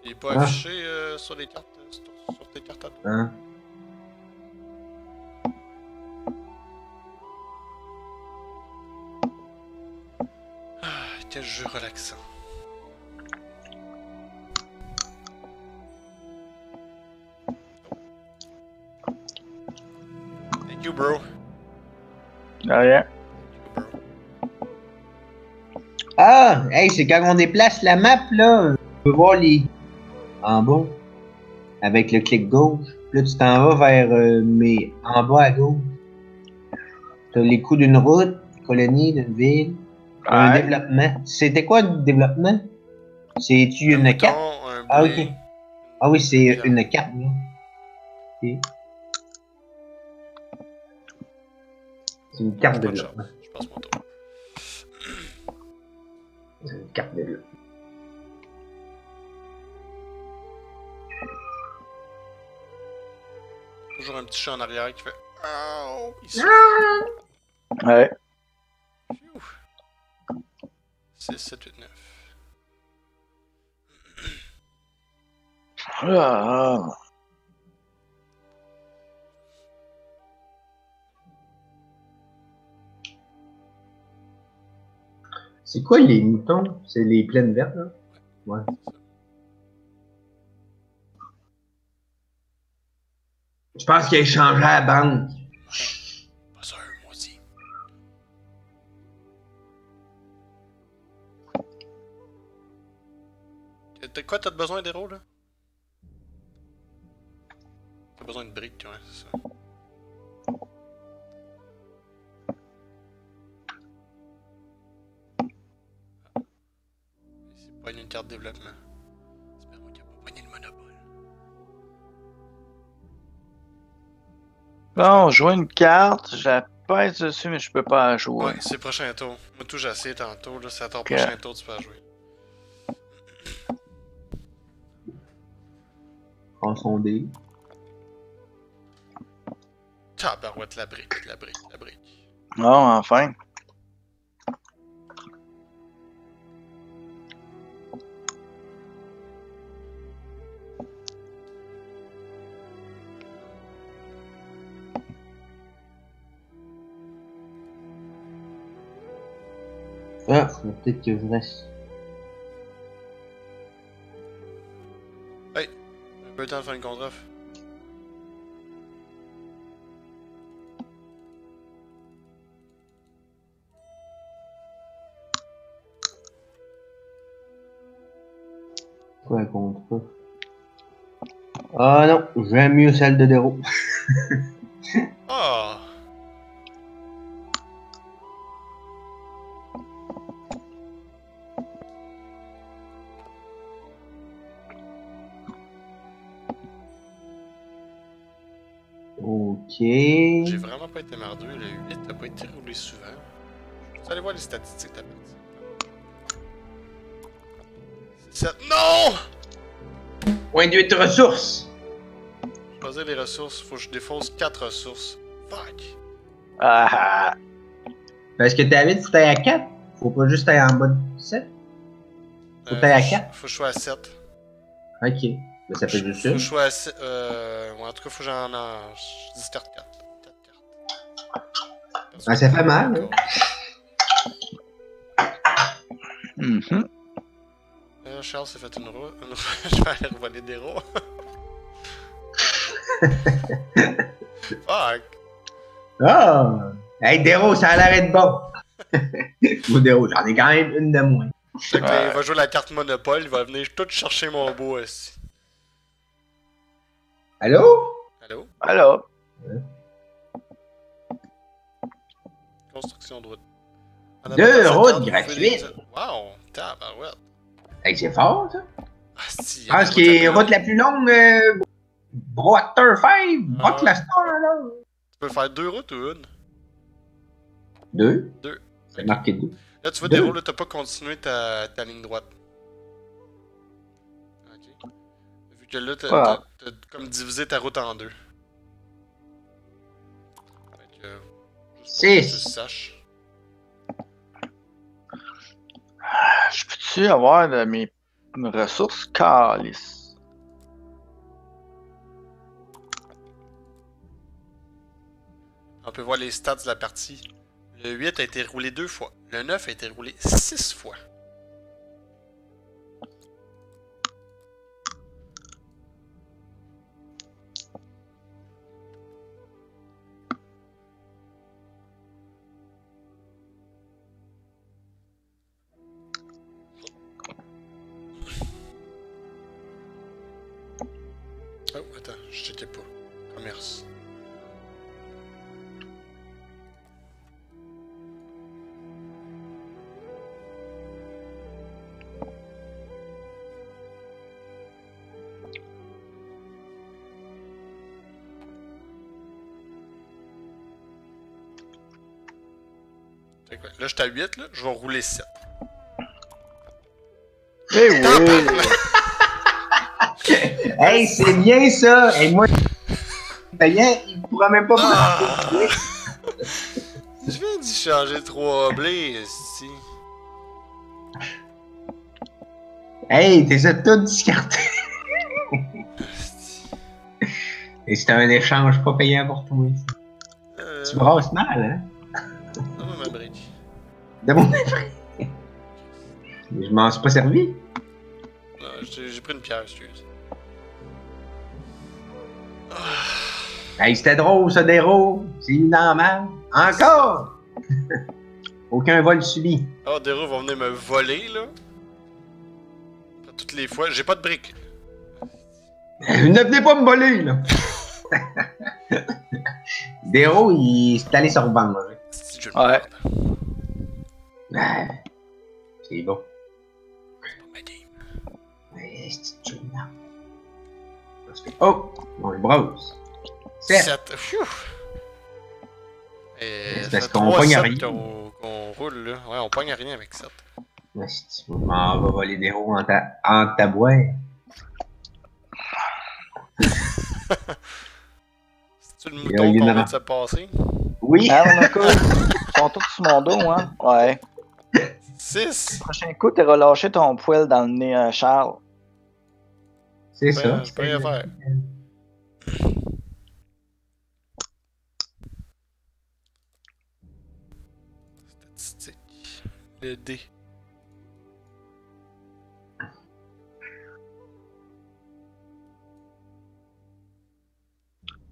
Il est pas Ah. affiché euh, sur les cartes, euh, sur, sur tes cartes à toi. Hein? Quel jeu relaxant. Thank you, bro. Rien. Thank you, bro. Ah! Hey, c'est quand on déplace la map là, on peut voir les. En bas. Avec le clic gauche. Là, tu t'en vas vers. euh, mais en bas à gauche. T'as les coups d'une route, colonie, d'une ville. Un Ouais. développement. C'était quoi le développement? C'est-tu Un une carte? un Ah, ok. Ah oui, c'est une carte, là. Ok. C'est une carte de développement. Je passe mon tour. C'est une carte de développement. Toujours un petit chat en arrière qui fait. Ow! Il se- Ouais. 6, 7, 8, 9. Ah. C'est quoi les moutons? C'est les plaines vertes, là? Ouais. Je pense qu'il a échangé à la banque. T'as quoi, t'as besoin d'héros là? T'as besoin de briques, ouais, c'est ça. C'est pas une carte de développement. J'espère qu'il a pas pogné le monopole. Bon, vois une carte, j'ai pèse dessus, mais je peux pas jouer. Ouais, c'est le prochain tour. Moi, tout, j'ai essayé tantôt. Là, c'est à ton prochain tour, tu peux jouer. Prends son dé. Tabarouette, la brique, la brique, la brique. Non, enfin. Ah, peut-être que je reste. Temps de faire une contre-offre. Quoi, contre Ah non, j'aime mieux celle de Dero. MR2 et le 8 n'a pas été roulé souvent. Vous allez voir les statistiques de la partie. C'est 7. Non! Point de 8 ressources! Poser les ressources, faut que je défonce 4 ressources. Fuck! Ah! ah. Parce que t'as 8, faut à 4. Faut pas juste aller en bas de 7. Faut euh, à 4. Faut que je sois à 7. Ok. Ben, Mais Faut que je sois à 7. Euh, en tout cas, faut que j'en. Je 4. 4 cartes. Ah, ça fait mal, hein. mhm. Euh, Charles s'est fait une roue. Une je vais aller revoler des roues. Fuck! Ah! Hey, Dero, ça a l'air d'être bon. Ou Dero, j'en ai quand même une de moins. Fait que Ouais. il va jouer la carte Monopole, il va venir tout chercher mon bois aussi. Allô? Allô? Alors, Construction de route. Deux routes gratuites. Wow! Tabarouette! Hey, c'est fort, ça. Ah, si, pense qu'il est route la plus longue. Euh, Broater 5. Brock Ah. là. Tu peux faire deux routes ou une? Deux. Deux. C'est marqué deux. Là, tu vois, des roues, t'as pas continué ta, ta ligne droite. Ok. Vu que là, t'as Ah. comme divisé ta route en deux. Pour que tu saches. je peux-tu avoir de mes ressources? Calices? On peut voir les stats de la partie. Le 8 a été roulé deux fois. Le 9 a été roulé six fois. Là, j'étais à 8, là, je vais rouler 7. Eh oui! Hey, c'est bien ça. Et moi, payant, il pourra même pas Ah! me Je viens d'y changer 3 blés, ici. Hey, t'es ça tout discarté. Et c'est un échange pas payant pour toi. ça. Euh, Tu brasses mal, hein? De mon. Je m'en suis pas servi. Non, j'ai pris une pierre, excuse. Hey, c'était drôle, ça, Dero. C'est une en mal. Encore! Aucun vol subi. Ah, des roues vont venir me voler, là. Pas Toutes les fois. J'ai pas de briques. ne venez pas me voler, là. Dero, il s'est allé se je le Ouais. Parce que- Oh! On le brosse. 7. Sept. Phew. Et C'est parce qu'on pogne sets rien. qu'on qu'on roule là. Ouais, on pogne rien avec ça. Esti, On va voler des roues en ta, en ta boîte. C'est-tu le a mouton qu'on vient de se passer? Oui! Ah, mon coup. Ils sont tous sur mon dos, hein? Ouais. 6! Prochain coup, t'as relâché ton poil dans le nez à Charles. C'est ça. je peux rien faire. Statistique. Le D.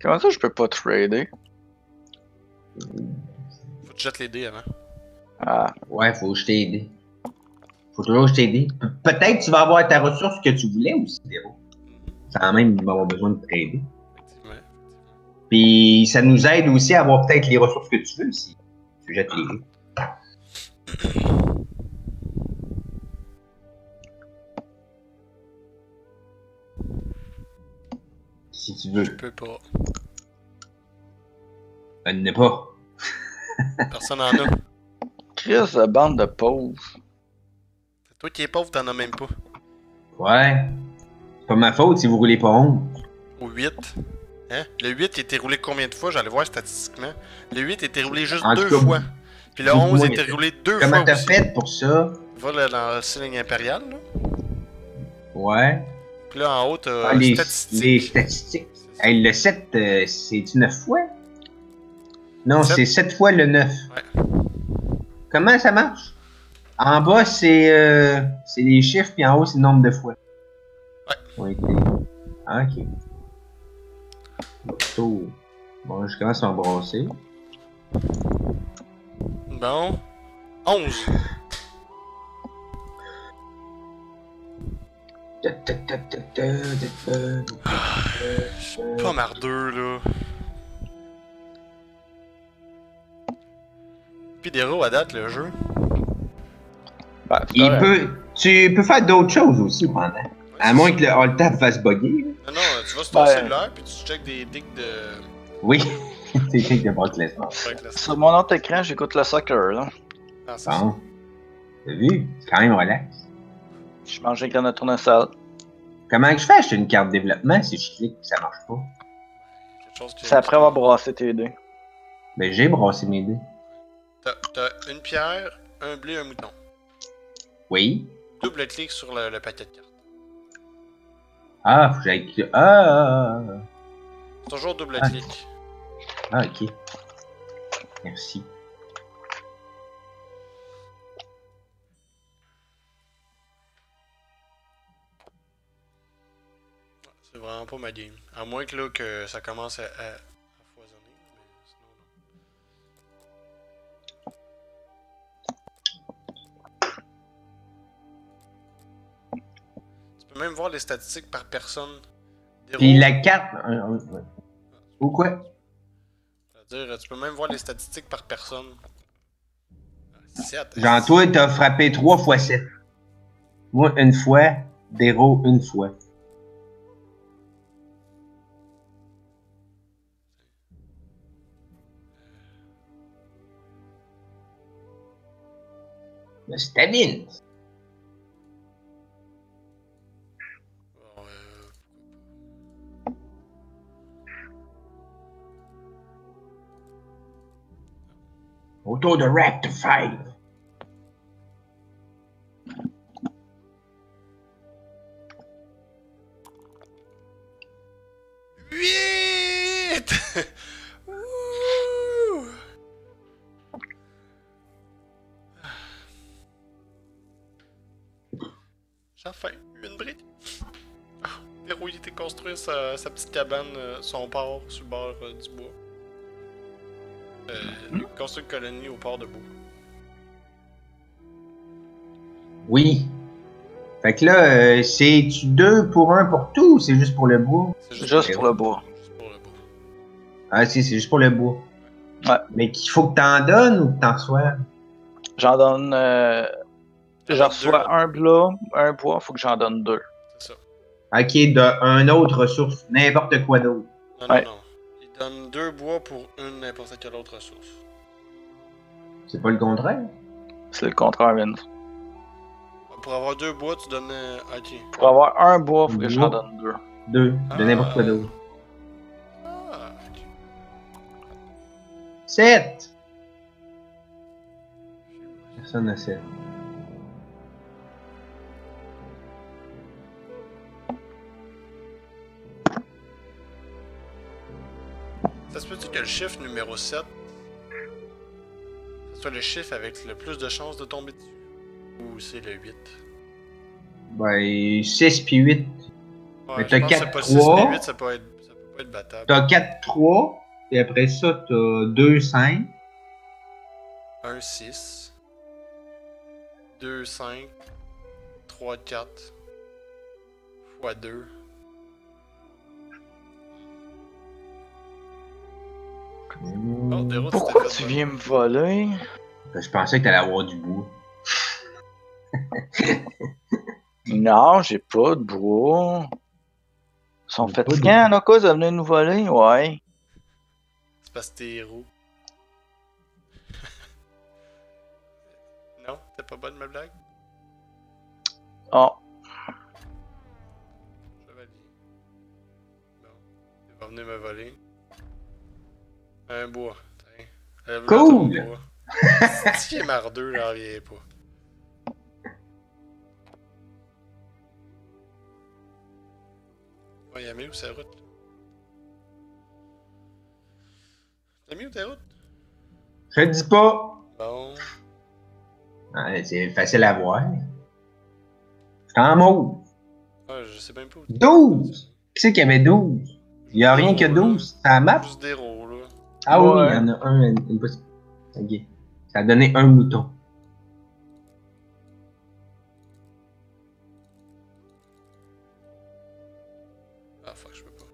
Comment ça, je peux pas trader? Faut que tu jettes les dés avant. Ah. Ouais, faut que je t'aide. Faut toujours que je t'aide. Pe- Peut-être que tu vas avoir ta ressource que tu voulais aussi, Véro. Sans même avoir besoin de. Effectivement. Puis ça nous aide aussi à avoir peut-être les ressources que tu veux si tu jettes les dés. Si tu veux. Je peux pas. Elle n'est pas. Personne en a. Chris de bande de pauvres. C'est toi qui es pauvre, t'en as même pas. Ouais. C'est pas ma faute si vous roulez pas 11. Au 8. Hein? Le 8 était roulé combien de fois? J'allais voir statistiquement. Le 8 était roulé juste En deux cas, fois. Puis le beaucoup 11 moins, était mais- roulé deux Comment fois t'as aussi. fait pour ça? Va là, dans la signe impériale, là. Ouais. Puis là, en haut, t'as Ah, les, statistiques. les statistiques. Hey, le 7, euh, c'est-tu 9 fois? Non, c'est 7 fois le 9. Ouais. Comment ça marche? En bas, c'est euh, c'est les chiffres, puis en haut, c'est le nombre de fois. Ouais. Ah, ok. Bon, Bon, je commence à embrasser. Bon. 11. Ta, ta, ta, ta, ta, ta, ta. Je suis pas mardeux, là. Puis des roues à date, le jeu. C'est Il correct. peut, tu peux faire d'autres choses aussi pendant. À moins que le alt-tab fasse bugger. Non, non, tu vas sur ton Ouais. cellulaire, puis tu checkes des dicks de. Oui, c'est quelque de Brock Lesnar. avec la- Sur mon autre écran, j'écoute le soccer, là. Ah, c'est. Bon. T'as vu? C'est quand même relax. Je mange un grain de tournesol. Comment que je fais? Acheter une carte développement si je clique et ça marche pas? Quelque chose qui- C'est après avoir brassé tes dés. Ben j'ai brassé mes dés. T'as une pierre, un blé, un mouton. Oui. Double clic sur le, le paquet de cartes. Ah, faut que j'aille. cli- Ah, ah, ah, Toujours double Ah. clic. ah, ok. Merci. C'est vraiment pas ma game. À moins que là que ça commence à, à, Tu peux même voir les statistiques par personne. Puis roues. la carte. Ou quoi? C'est-à-dire, tu peux même voir les statistiques par personne. Ah, sept. Genre, toi, t'as frappé 3 fois 7. Moi, une fois. Déro, une fois. Le stamine. Autour de Rap to 5. Huit! J'ai faim. Une brique. Ah, Véro, il était construire sa, sa petite cabane, euh, son port sur le bord euh, du bois. Euh, construit une colonie au port de bois. Oui. Fait que là, euh, c'est-tu deux pour un pour tout ou c'est juste pour le bois? C'est Juste pour le bois. juste pour le bois. Ah, si, c'est juste pour le bois. Ouais. Mais qu'il faut que t'en donnes ou que t'en reçoives? J'en donne. Euh, J'en je donne reçois deux. un bois, un bois, faut que j'en donne deux. C'est ça. Ok, d'un autre ressource, n'importe quoi d'autre. Non, Ouais. non, non. Il donne deux bois pour une n'importe quelle autre ressource. C'est pas le contraire? C'est le contraire, Vince. Pour avoir deux bois, tu donnes. euh, Ok. Pour avoir un bois, faut que j'en donne deux. Deux. De Ah. n'importe quoi d'autre. Ah, ok. Sept! Personne n'a sept. Ça se peut-tu que le chiffre numéro 7 ce soit le chiffre avec le plus de chances de tomber dessus? Ou c'est le 8 Ben, 6 puis 8. Ouais, t'as pense que quatre, c'est pas 6 trois. mais 8, ça peut, être, ça peut pas être battable. T'as 4, 3. Et après ça, t'as 2, 5. 1, 6, 2, 5, 3, 4, x 2. Oh, Pourquoi tu viens me voler? Ben, Je pensais que t'allais avoir du bois. Non, j'ai pas de bois. Ils sont fatigants, là, quoi, de venir nous voler? Ouais. C'est parce que t'es héros. non, t'es pas bonne ma blague? Oh, Chevalier. Bon, il va venir me voler. Un bois. Lève-le Cool. bois. Si est mardeux, j'en reviens pas. Ouais, y'a mis où sa route? T'as mis où ta route? Je te dis pas. Bon. Ouais, c'est facile à voir. C'est en mauve. Ouais, je sais même pas où. 12! Qui c'est qu'il y avait 12? Il y a rien que 12. C'est la map? Juste des. Ah oui, Ouais. il y en a un. Une, une possi- Ok. Ça a donné un mouton. Ah, fuck, je peux pas.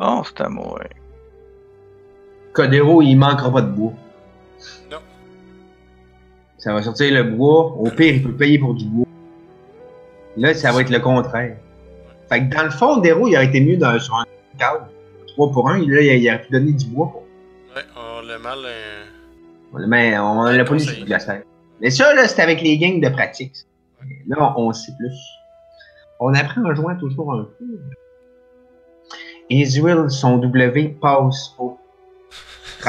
oh c'est à moi. Codero, il manquera pas de bois. Non. Ça va sortir le bois. Au pire, il peut payer pour du bois. Là, ça va être le contraire. Fait que dans le fond, Dero, il aurait été mieux dans, sur un cadre. 3 pour 1. Là, il, aurait pu donner du bois. Pour... Ouais, on l'a mal. euh, Mais on l'a pas mis sur glacier. Mais ça, là, c'est avec les gangs de pratique. Là, on sait plus. On apprend en jouant toujours un peu. Israel, son W passe au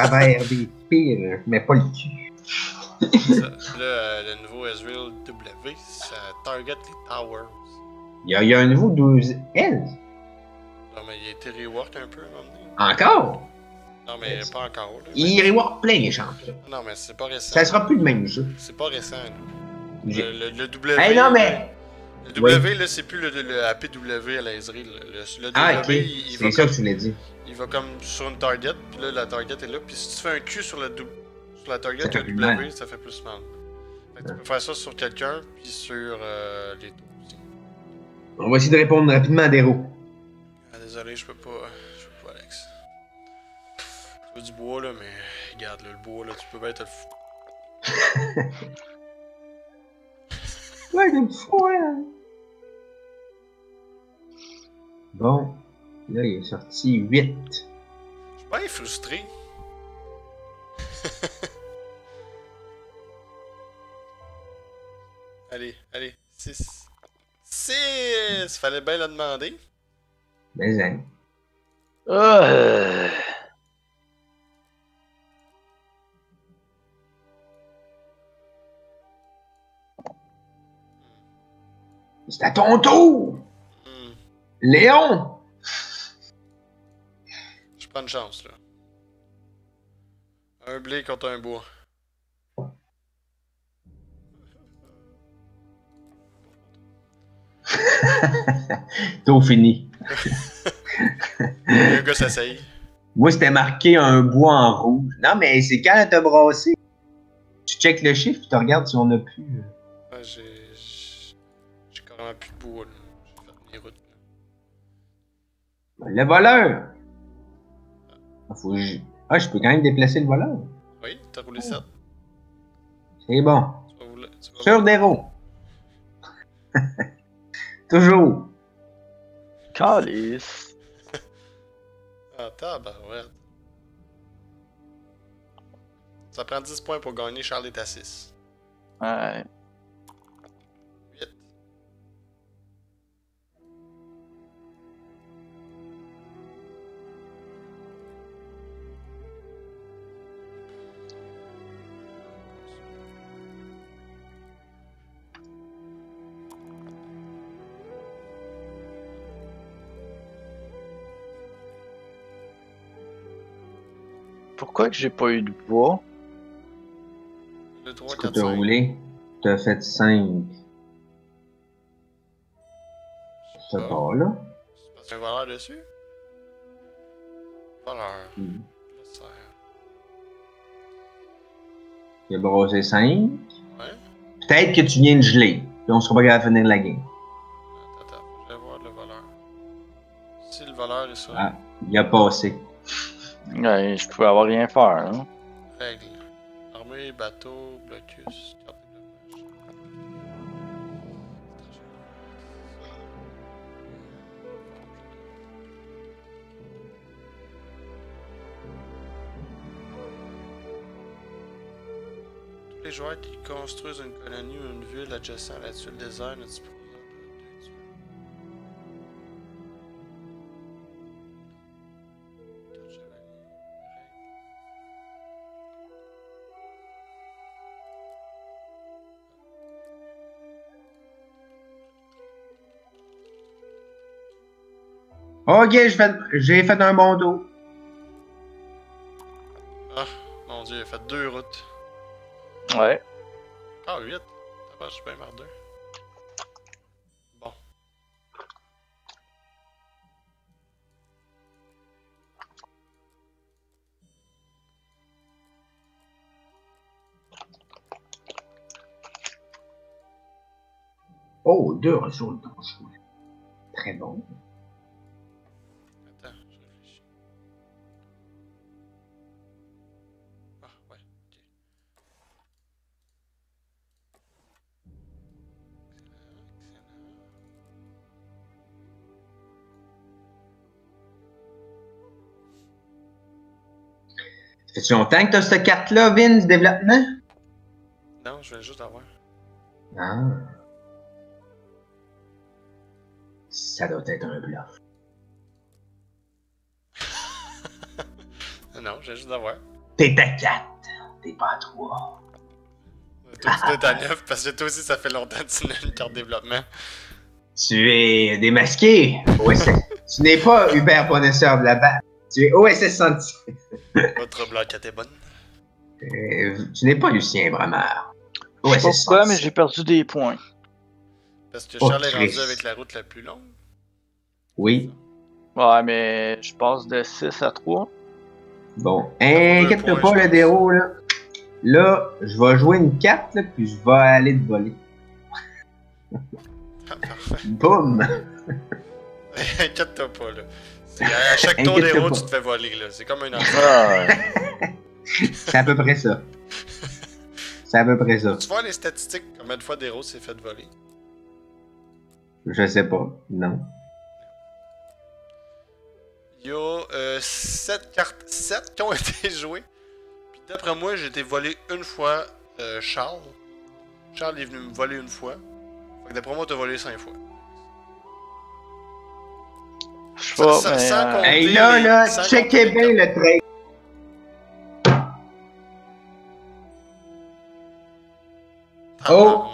travers des pires, mais pas le cul. ça. Là, le nouveau Ezreal W, ça target les towers. Il y a, il y a un nouveau 12 L. Non, mais il a été rework un peu. Encore? Non, mais pas encore. Là. Il rework plein les champions. Non, mais c'est pas récent. Ça sera plus le même jeu. C'est pas récent, Le, le, le W. Hey, non, mais. Le W, là, c'est plus le, le APW à la Ezreal. Le, le, Ah, W, ok. il, il C'est ça que tu voulais dire. Il va comme sur une target, puis là, la target est là. Puis si tu fais un Q sur, le sur la target, fait le W, ça fait plus mal. Fait que tu peux faire ça sur quelqu'un, puis sur euh, les tours aussi. On va essayer de répondre rapidement à Dero. Ah, désolé, je peux pas. Je peux pas, Alex. Tu veux du bois, là, mais regarde, là, le bois, là, tu peux bien te le fou. Ouais, de froid. Bon. Là, il est sorti 8. Je suis bien frustré. allez, allez. 6. 6! Fallait bien le demander. Mais hein. Euh... C'est à ton tour! Hmm, Léon! Une chance, là. Un blé contre un bois. Tout fini. Un gars s'essaye. Moi, c'était marqué un bois en rouge. Non, mais c'est quand t'as brassé? Tu checkes le chiffre, tu regardes si on a plus. euh, Ouais, j'ai. j'ai- J'ai carrément plus de bois, là. J'ai fait mes routes, là. Le voleur! Faut que je... Ah, je peux quand même déplacer le voleur. Oui, t'as roulé 7. C'est bon. Tu vas rouler. Tu vas Sur des roues. Toujours. Calice. Ah, tabarouette. Ça prend 10 points pour gagner, Charles est à 6. Ouais. Pourquoi que j'ai pas eu de bois? Le 3, Ce que 4, t'as 5. roulé, t'as fait 5. Ça Ah. part là. C'est parce qu'il y a un valeur dessus? Valeur. Ça- Il a brassé 5. Ouais. Peut-être que tu viens de geler. Puis on sera pas capable de finir la game. Attends, attends, je vais voir le valeur. Si le valeur est sur Ah. Il a passé. Ouais, je pouvais avoir rien faire, hein. règle. Armée, bateau, blocus, carte de blocage. Tous les joueurs qui construisent une colonie ou une ville adjacente à la tuile désert ne disposent Ok, j'ai fait, j'ai fait un bon dos. Ah, mon dieu, il a fait deux routes. Ouais. Ah, 8. Ça va, je suis bien. Bon. Oh, deux ressources dangereux. Très bon. Fait longtemps que t'as cette carte-là, Vin, du développement? Non, je vais juste avoir. Ah. Ça doit être un bluff. Non, je vais juste avoir. T'es à 4. T'es pas à 3. Toi, tu être à 9 parce que toi aussi, ça fait longtemps que tu n'as une carte développement. Tu es démasqué. OSS. tu n'es pas Hubert Bonesseur de la bas Tu es OSS Senti. Votre bloc était bonne. Euh, tu n'es pas Lucien Bramard. Je sais pas pourquoi, mais j'ai perdu des points. Parce que Oh, Charles est rendu avec la route la plus longue. Oui. Ouais, mais je passe de 6 à 3. Bon. deux Inquiète-toi pas, le déro, là. Là, je vais jouer une carte, là, puis je vais aller te voler. Ah, parfait. Boum! Inquiète-toi pas, là. À chaque tour pas. tu te fais voler, là. C'est comme un enfant. Ah, C'est à peu près ça. C'est à peu près ça. Tu vois les statistiques, combien de fois d'héros s'est fait voler? Je sais pas. Non. Il y a 7 cartes, 7 qui ont été jouées. Puis d'après moi, j'ai été volé une fois euh, Charles. Charles est venu me voler une fois. Fait que d'après moi, t'as volé 5 fois. Je sais pas, ça- mais. sans euh, compter- Hey, là, là, sans checkez compter bien le trade. Oh!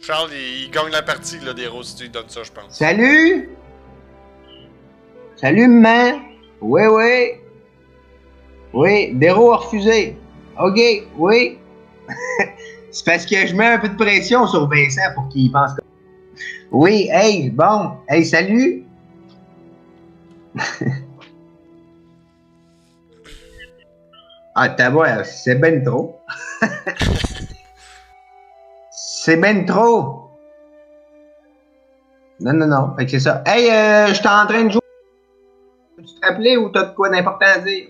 Charles, il, il gagne la partie là, d'héros si tu lui donnes ça, je pense. Salut! Salut, maman! Oui, oui! Oui, Déro a refusé. Ok, oui. C'est parce que je mets un peu de pression sur Vincent pour qu'il pense comme. Oui, hey, bon, hey, salut! Ah, t'as voir, c'est ben trop. c'est ben trop. Non, non, non. Fait que c'est ça. Hey, euh, j'étais en train de jouer. Tu te ou t'as de quoi d'important à dire?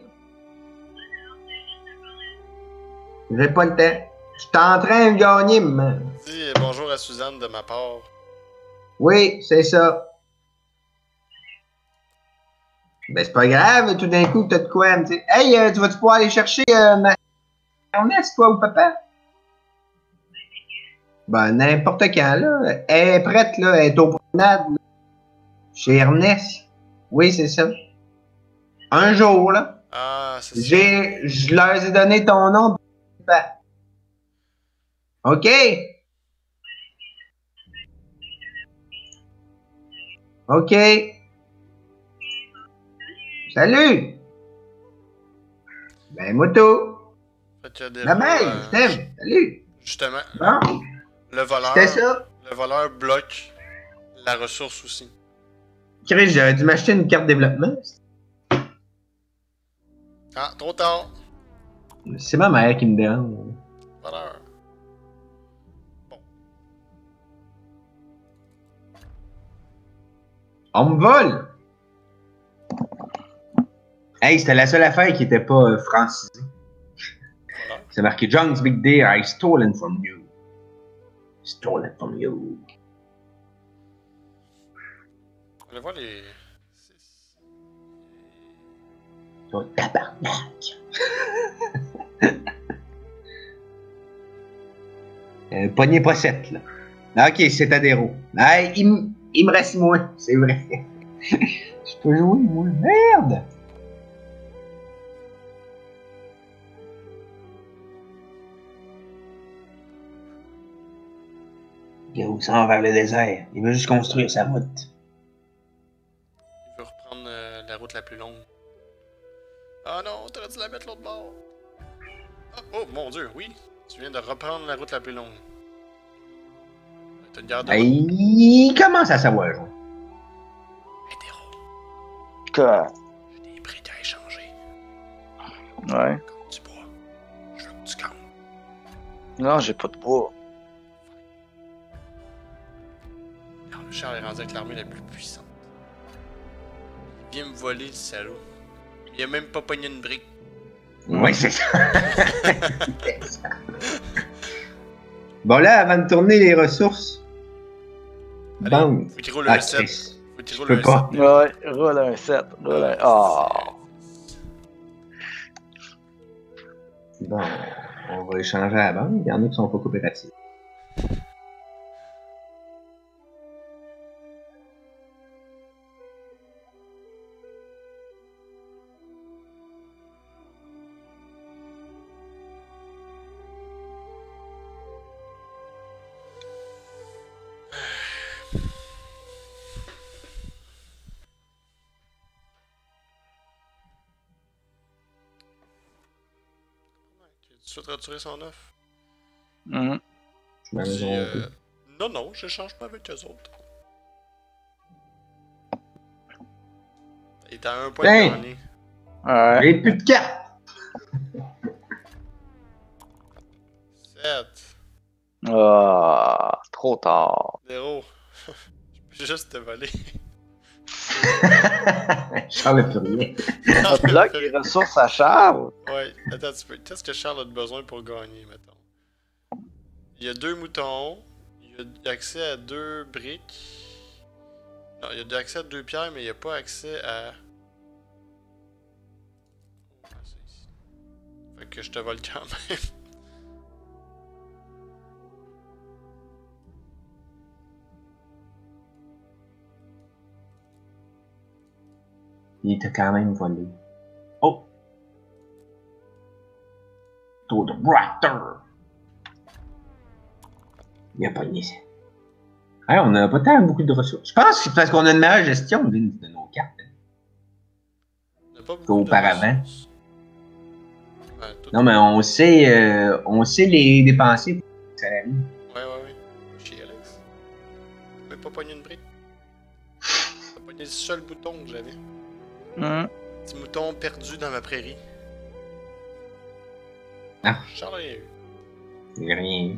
J'ai pas le temps. Je suis en train de gagner, man. Dis bonjour à Suzanne de ma part. Oui, c'est ça. Ben, c'est pas grave, tout d'un coup, t'as de quoi dire. Hey, euh, tu vas-tu pouvoir aller chercher euh, ma Ernest, toi ou papa? Ben, n'importe quand, là. Elle est prête, là. Elle est au promenade, là. Chez Ernest. Oui, c'est ça. Un jour, là. Ah, c'est ça. J'ai, je leur ai donné ton nom. papa. OK? OK. Salut! Ben, moto. La belle, euh. Salut. Justement, Bon, le voleur. ça. Le voleur bloque la ressource aussi. Chris, j'aurais dû m'acheter une carte développement. Ah, trop tard. C'est ma mère qui me dérange. Voleur. On me vole! Hey, c'était la seule affaire qui était pas euh, francisée. C'est marqué John's Big Deer, I stolen from you. Stolen from you. On va voir les. Toi, tabarnak. euh, pognez pas 7, là. Ok, c'est Adéro. Ah, il, il me reste moins, c'est vrai. Je peux jouer, moi. Merde! Go, s'en vers le désert. Il veut juste construire sa route. Il veut reprendre euh, la route la plus longue. Ah non, t'aurais dû la mettre l'autre bord. Ah, oh mon dieu, oui. Tu viens de reprendre la route la plus longue. T'as une garde de Ben, il commence à savoir jouer. Hétéro, Que- j'ai des briques à échanger. Ouais. Comme du bois. Je veux que tu comptes. Non, j'ai pas de bois. Charles est rendu avec l'armée la plus puissante. Il vient me voler le salaud. Il a même pas pogné une brique. Oui, c'est ça. bon, là, avant de tourner les ressources. Allez, Bang. Faut qu'il roule Ah, un 7. Chris. Faut qu'il roule un pas. 7. Ouais, roule un 7. Roule un. Oh. Bon, on va échanger à la banque. Il y en a qui sont pas coopératifs. Tu souhaites retirer son offre? Mhm. Je Dis, euh. Non, non, j'échange pas avec eux autres. Il est à un point Hey! de gagner. Ouais. Plus de cartes. 7. Ah, trop tard. 0. Je peux juste te voler. Charles plus rien. Ça bloque les ressources à Charles. Ouais, attends un petit peu. Qu'est-ce que Charles a besoin pour gagner, mettons? Il y a deux moutons. Il y a accès à deux briques. Non, il y a accès à deux pierres, mais il n'y a pas accès à. Oh, ici. Fait que je te vole quand même. Il t'a quand même volé. Oh! Taux de Raptor! Il a pas nié ça. Hey, on n'a pas tant beaucoup de ressources. Je pense que c'est parce qu'on a une meilleure gestion de nos cartes. On pas. Ouais, tout- Non, mais on sait, euh, on sait les dépenser pour les salariés. Ouais, ouais, ouais. Chez Alex. Mais pas pogné une brique. T'as pogné le seul bouton que j'avais. Mhm. Petit mouton perdu dans ma prairie. Ah. Charles rien eu. Rien.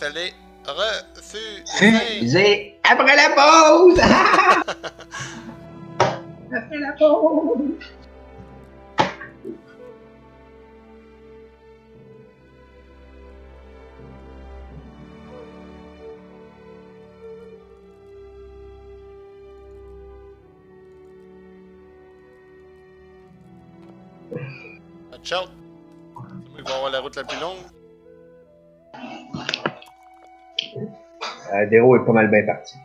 Refusée. Fusée après la pause! après la pause! Watch out. C'est moi qui vais avoir la route la plus longue. Euh, Dero est pas mal bien parti.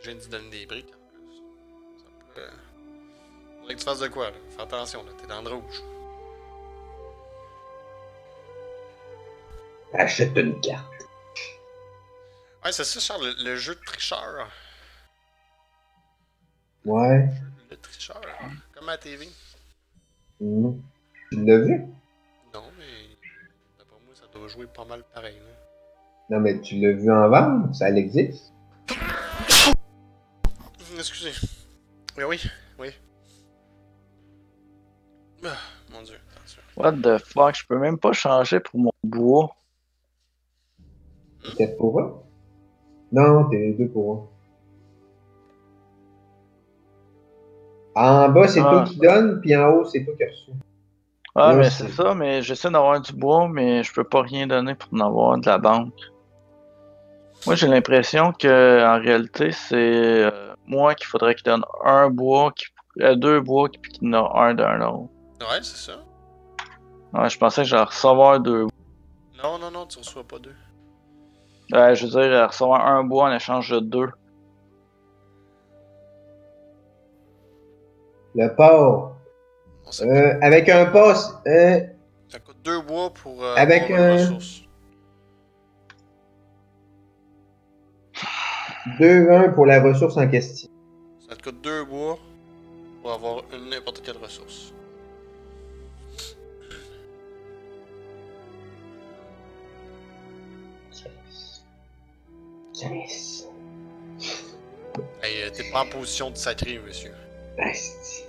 Je viens de donner des briques en plus. Ça peut. euh, Faudrait que tu fasses de quoi, là. Fais attention, là. T'es dans le rouge. Achète une carte. Ouais, c'est ça, Charles, le, le jeu de tricheur. Ouais. Le tricheur. Comme à la TV. Mhm. Tu l'as vu? Jouer pas mal pareil, là. Non, mais tu l'as vu en vente? Ça existe? Excusez. Mais oui, oui. Ah, mon dieu, attention. What the fuck, je peux même pas changer pour mon bois. Peut-être pour eux? Non, t'es les deux pour eux. En bas, c'est Ah. toi qui donne, puis en haut, c'est toi qui reçois. Ah, Ouais, mais c'est- ça, mais j'essaie d'avoir du bois, mais je peux pas rien donner pour en avoir de la banque. Moi, j'ai l'impression que en réalité, c'est euh, moi qu'il faudrait qu'il donne un bois, qui, euh, deux bois, puis qu'il en a un d'un autre. Ouais, c'est ça. Ouais, je pensais que j'allais recevoir deux. Non, non, non, tu reçois pas deux. Ouais, je veux dire, recevoir un bois en échange de deux. Le port. Euh, avec un poste, euh, ça coûte deux bois pour euh, Avec avoir une un- ressource. 2-1 pour la ressource en question. Ça te coûte deux bois pour avoir une n'importe quelle ressource. Yes. Hey, euh, t'es pas en position de sacrer, monsieur. Asti.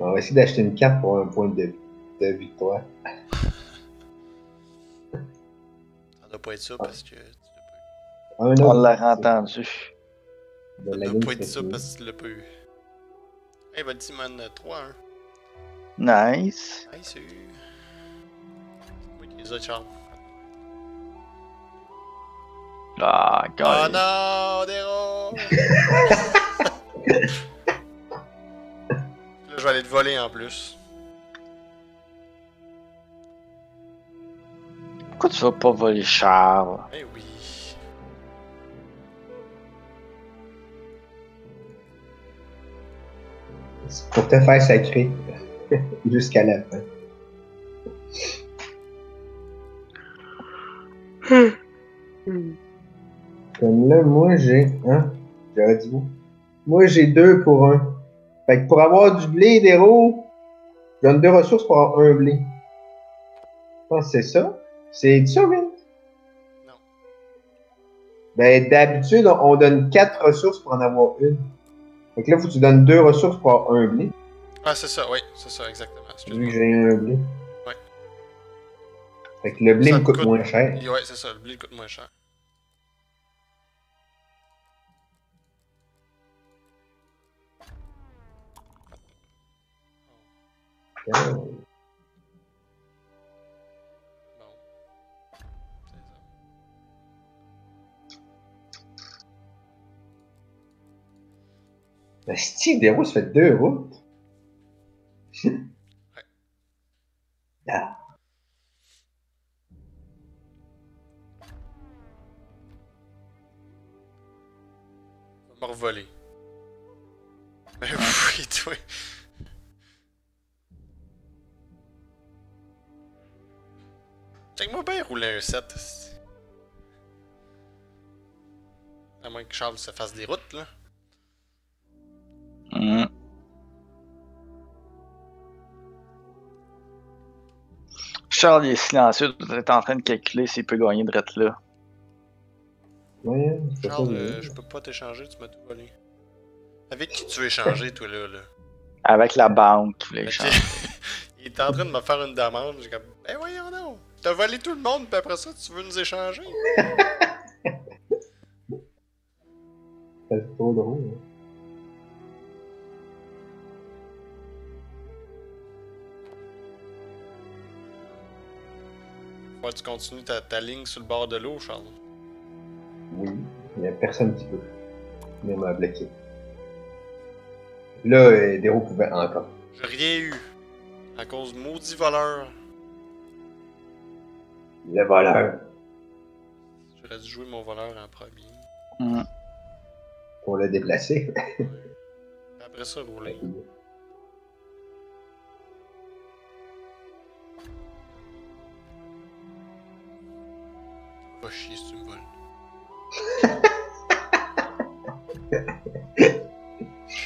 On va essayer d'acheter une carte pour un point de, de victoire. Ça doit pas être ça parce que tu l'as pas eu. Un On l'a entendu. De Ça doit pas être ça parce que tu l'as pas eu. Hey, vas-y, man, 3-1. Nice. Hey, c'est. Oui, les autres charmes. Ah, Oh God. non, Dero! Je vais aller te voler en plus. Pourquoi tu vas pas voler Charles? Eh oui. C'est pour te faire sacrer jusqu'à la fin. Comme là, moi j'ai. Hein? J'aurais dit? Moi j'ai deux pour un. Fait que pour avoir du blé d'héros, je donne deux ressources pour avoir un blé. Je pense que c'est ça. C'est ça, Vin? Non. Ben d'habitude, on on donne quatre ressources pour en avoir une. Fait que là, faut que tu donnes deux ressources pour avoir un blé. Ah, c'est ça, oui, c'est ça, exactement. Que j'ai un blé. Ouais. Fait que le blé me te coûte, coûte- moins cher. Ouais, c'est ça, le blé coûte moins cher. Oh. Bon. C'est ça. Ben, Steve Desroues, ça fait deux routes. Ah. Va me revoler. Ben oui, toi. Check-moi bien rouler un 7. esti. À moins que Charles se fasse des routes, là. Hmm. Charles il est silencieux, tu es en train de calculer s'il peut gagner de rette là. Ouais, ça. Charles, le- euh, je peux pas t'échanger, tu m'as tout volé. Avec qui tu veux échanger, toi, là? là? Avec la banque, tu voulais échanger. Il est en train de me faire une demande. J'ai comme, ben voyons donc. T'as volé tout le monde, puis après ça, tu veux nous échanger? C'est trop drôle. hein. Que tu continues ta, ta ligne sur le bord de l'eau, Charles. Oui, il n'y a personne qui peut. Il m'a bloqué. Là, euh, Dero pouvait encore. J'ai rien eu. À cause de maudit voleur. Le voleur. J'aurais dû jouer mon voleur en premier. Pour le déplacer. Après ça, rouler. Va chier si tu me voles.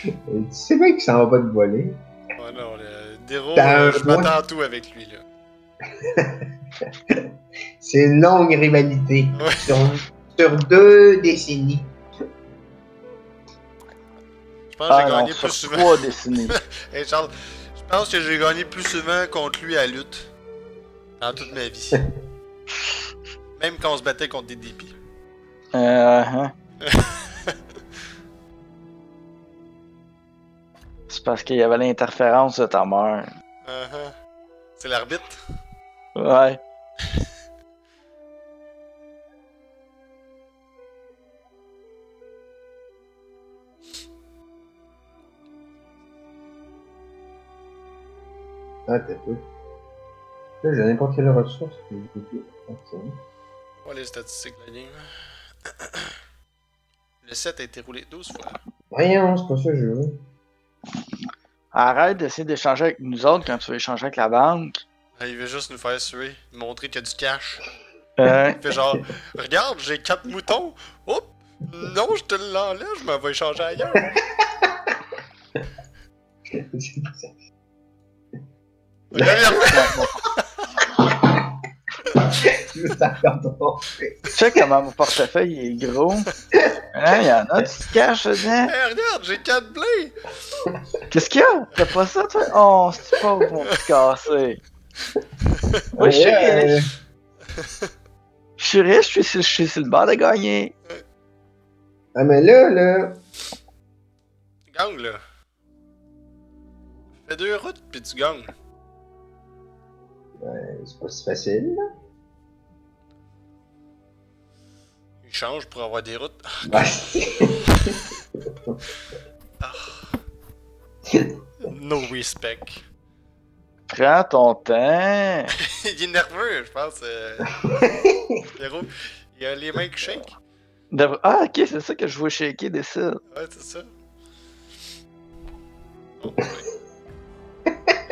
Tu sais bien qu'il s'en va pas te voler. Oh non, le euh, un je m'attends à tout avec lui, là. C'est une longue rivalité. Ouais. Sur, sur deux décennies. Je pense que Ah j'ai non, gagné plus souvent. trois décennies. Hey Charles, je pense que j'ai gagné plus souvent contre lui à lutte. Dans toute ma vie. Même quand on se battait contre des débits. Euh, hein. C'est parce qu'il y avait l'interférence de ta mère. Uh-huh. C'est l'arbitre? Ouais. Ah, t'as peu. Là, j'ai n'importe quelle ressource. j'ai plus. Ok. Pas les statistiques de la game. Le 7 a été roulé 12 fois. Voyons, c'est pas ça que je veux. Arrête d'essayer d'échanger avec nous autres quand tu veux échanger avec la banque. Ah, Il veut juste nous faire suer, montrer qu'il y a du cash. Euh, Il fait genre, regarde, j'ai 4 moutons. Oups! Non, je te l'enlève, je m'en vais échanger ailleurs. Tu sais comment mon portefeuille est gros? Hein, il y en a, tu te caches dedans. Hey, regarde, j'ai 4 blés! Qu'est-ce qu'il y a? T'as pas ça, toi? Oh, c'est pauvre, mon petit cassé. Moi, je suis Ouais, riche. Je suis riche, je suis, sur- je suis sur le bord de gagner. Ah, mais là, là. Gang, là. Fais deux routes, pis tu gagnes. euh, c'est pas si facile, là. Il change pour avoir des routes. Bah, c'est- No respect. Prends ton temps. Il est nerveux, je pense. Euh... Il a les mains qui shake. De- Ah, ok, c'est ça que je veux shaker, décide. Ouais, c'est ça. Oh, ouais.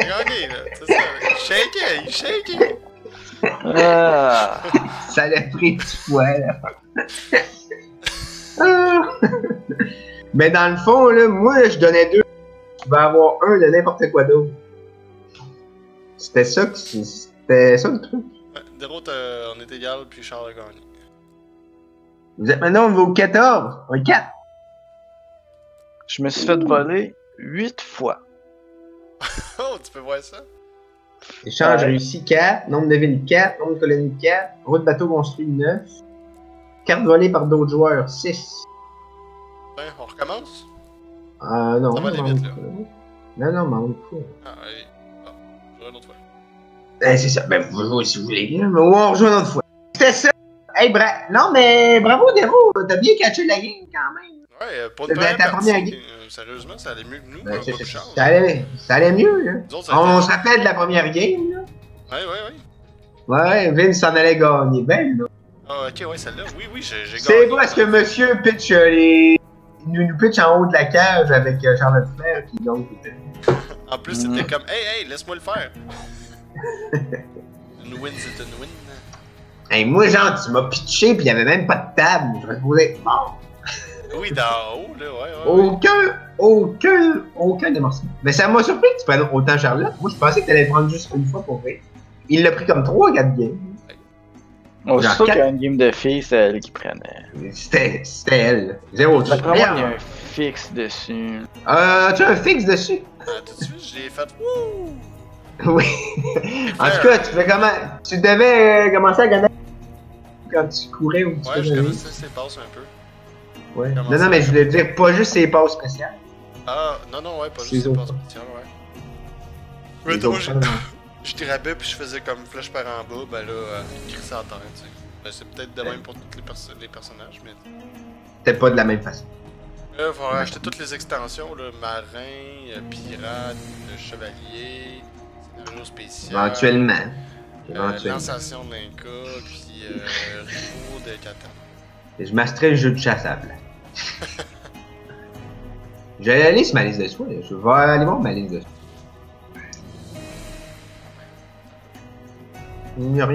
Il a gagné, là. C'est ça. Il shake, il shake. Ah. ça l'a pris du fois, là. Ah. Mais dans le fond, là, moi, je donnais deux. Tu vas avoir un de n'importe quoi d'autre. C'était ça que c'est- c'était ça le truc. Ouais, t'as- on est égal, puis Charles a gagné. Vous êtes maintenant au niveau 14. Oui, 4. Je me suis fait voler huit fois. Oh, tu peux voir ça? Échange Ouais. réussi 4. Nombre de villes 4. Nombre de colonies 4. Route bateau construit 9. Carte volée par d'autres joueurs 6. Ben, on recommence? Ah non. Ça va aller vite, là. Non, non, m'en fous. Ah, oui. Ah, fois. Ben, c'est ça. Ben, vous jouez si vous voulez. là, Mais on rejoue une autre fois. C'était ça. Hey, bra... Non, mais bravo, Dero. T'as bien catché la game quand même. Ouais, euh, une première ta première game. euh, sérieusement, ça allait mieux que nous, Ben, hein, c'est- pas c'est- Charles. ça, allait, ça allait mieux, là. Autres, ça On se rappelle de la première game, là. Ouais, ouais, ouais. Ouais, Vince s'en allait gagner. Ben, là. Ah, ok, ouais, celle-là. Oui, oui, j'ai C'est gagné. pas parce que monsieur pitch euh, les. Il nous nous pitch en haut de la cage avec euh, Charlotte Flair qui gagne. En plus, Mm. c'était comme, hey, hey, laisse-moi le faire. Une win, c'est une win. Hey, moi, genre, tu m'as pitché pis il y avait même pas de table. Je me trouvais mort. Oui, d'en haut, là, ouais, ouais. Aucun, aucun, aucun démorcement. Mais ça m'a surpris que tu prennes autant Charlotte. Moi, je pensais que t'allais prendre juste une fois pour vrai. Il l'a pris comme 3 4 games. On quatre- qu'il y a une game de filles, c'est elle qui prenait. C'était elle. Zéro truc. Il y a un fixe dessus. Euh, tu as un fixe dessus? Ah, tout de suite, j'ai fait Wouh! Oui. en tout cas, tu fais comment? Tu devais euh, commencer à gagner quand tu courais ou tu Ouais, je connaissais ses passes un peu. Ouais. Comment Non, non, mais je voulais dire pas juste ses passes spéciales. Ah, non, non, ouais, pas juste ses passes pas. spéciales, ouais. Pas, non. je tirabais puis je faisais comme flèche par en bas, ben là, euh, terre, tu sais. Ben, c'est peut-être de même pour tous les, perso- les personnages, mais. Peut-être pas de la même façon. Là, il faut acheter toutes les extensions, là, marin, euh, pirate, euh, chevalier, scénario spécial. Éventuellement. Euh, Éventuellement. Lanciation de l'Inca, puis euh, Rivo de Catan. Et je masterais le jeu de chasse à la place. J'allais aller sur ma liste de choix. là. Je vais aller voir ma liste de choix. Il n'y a rien.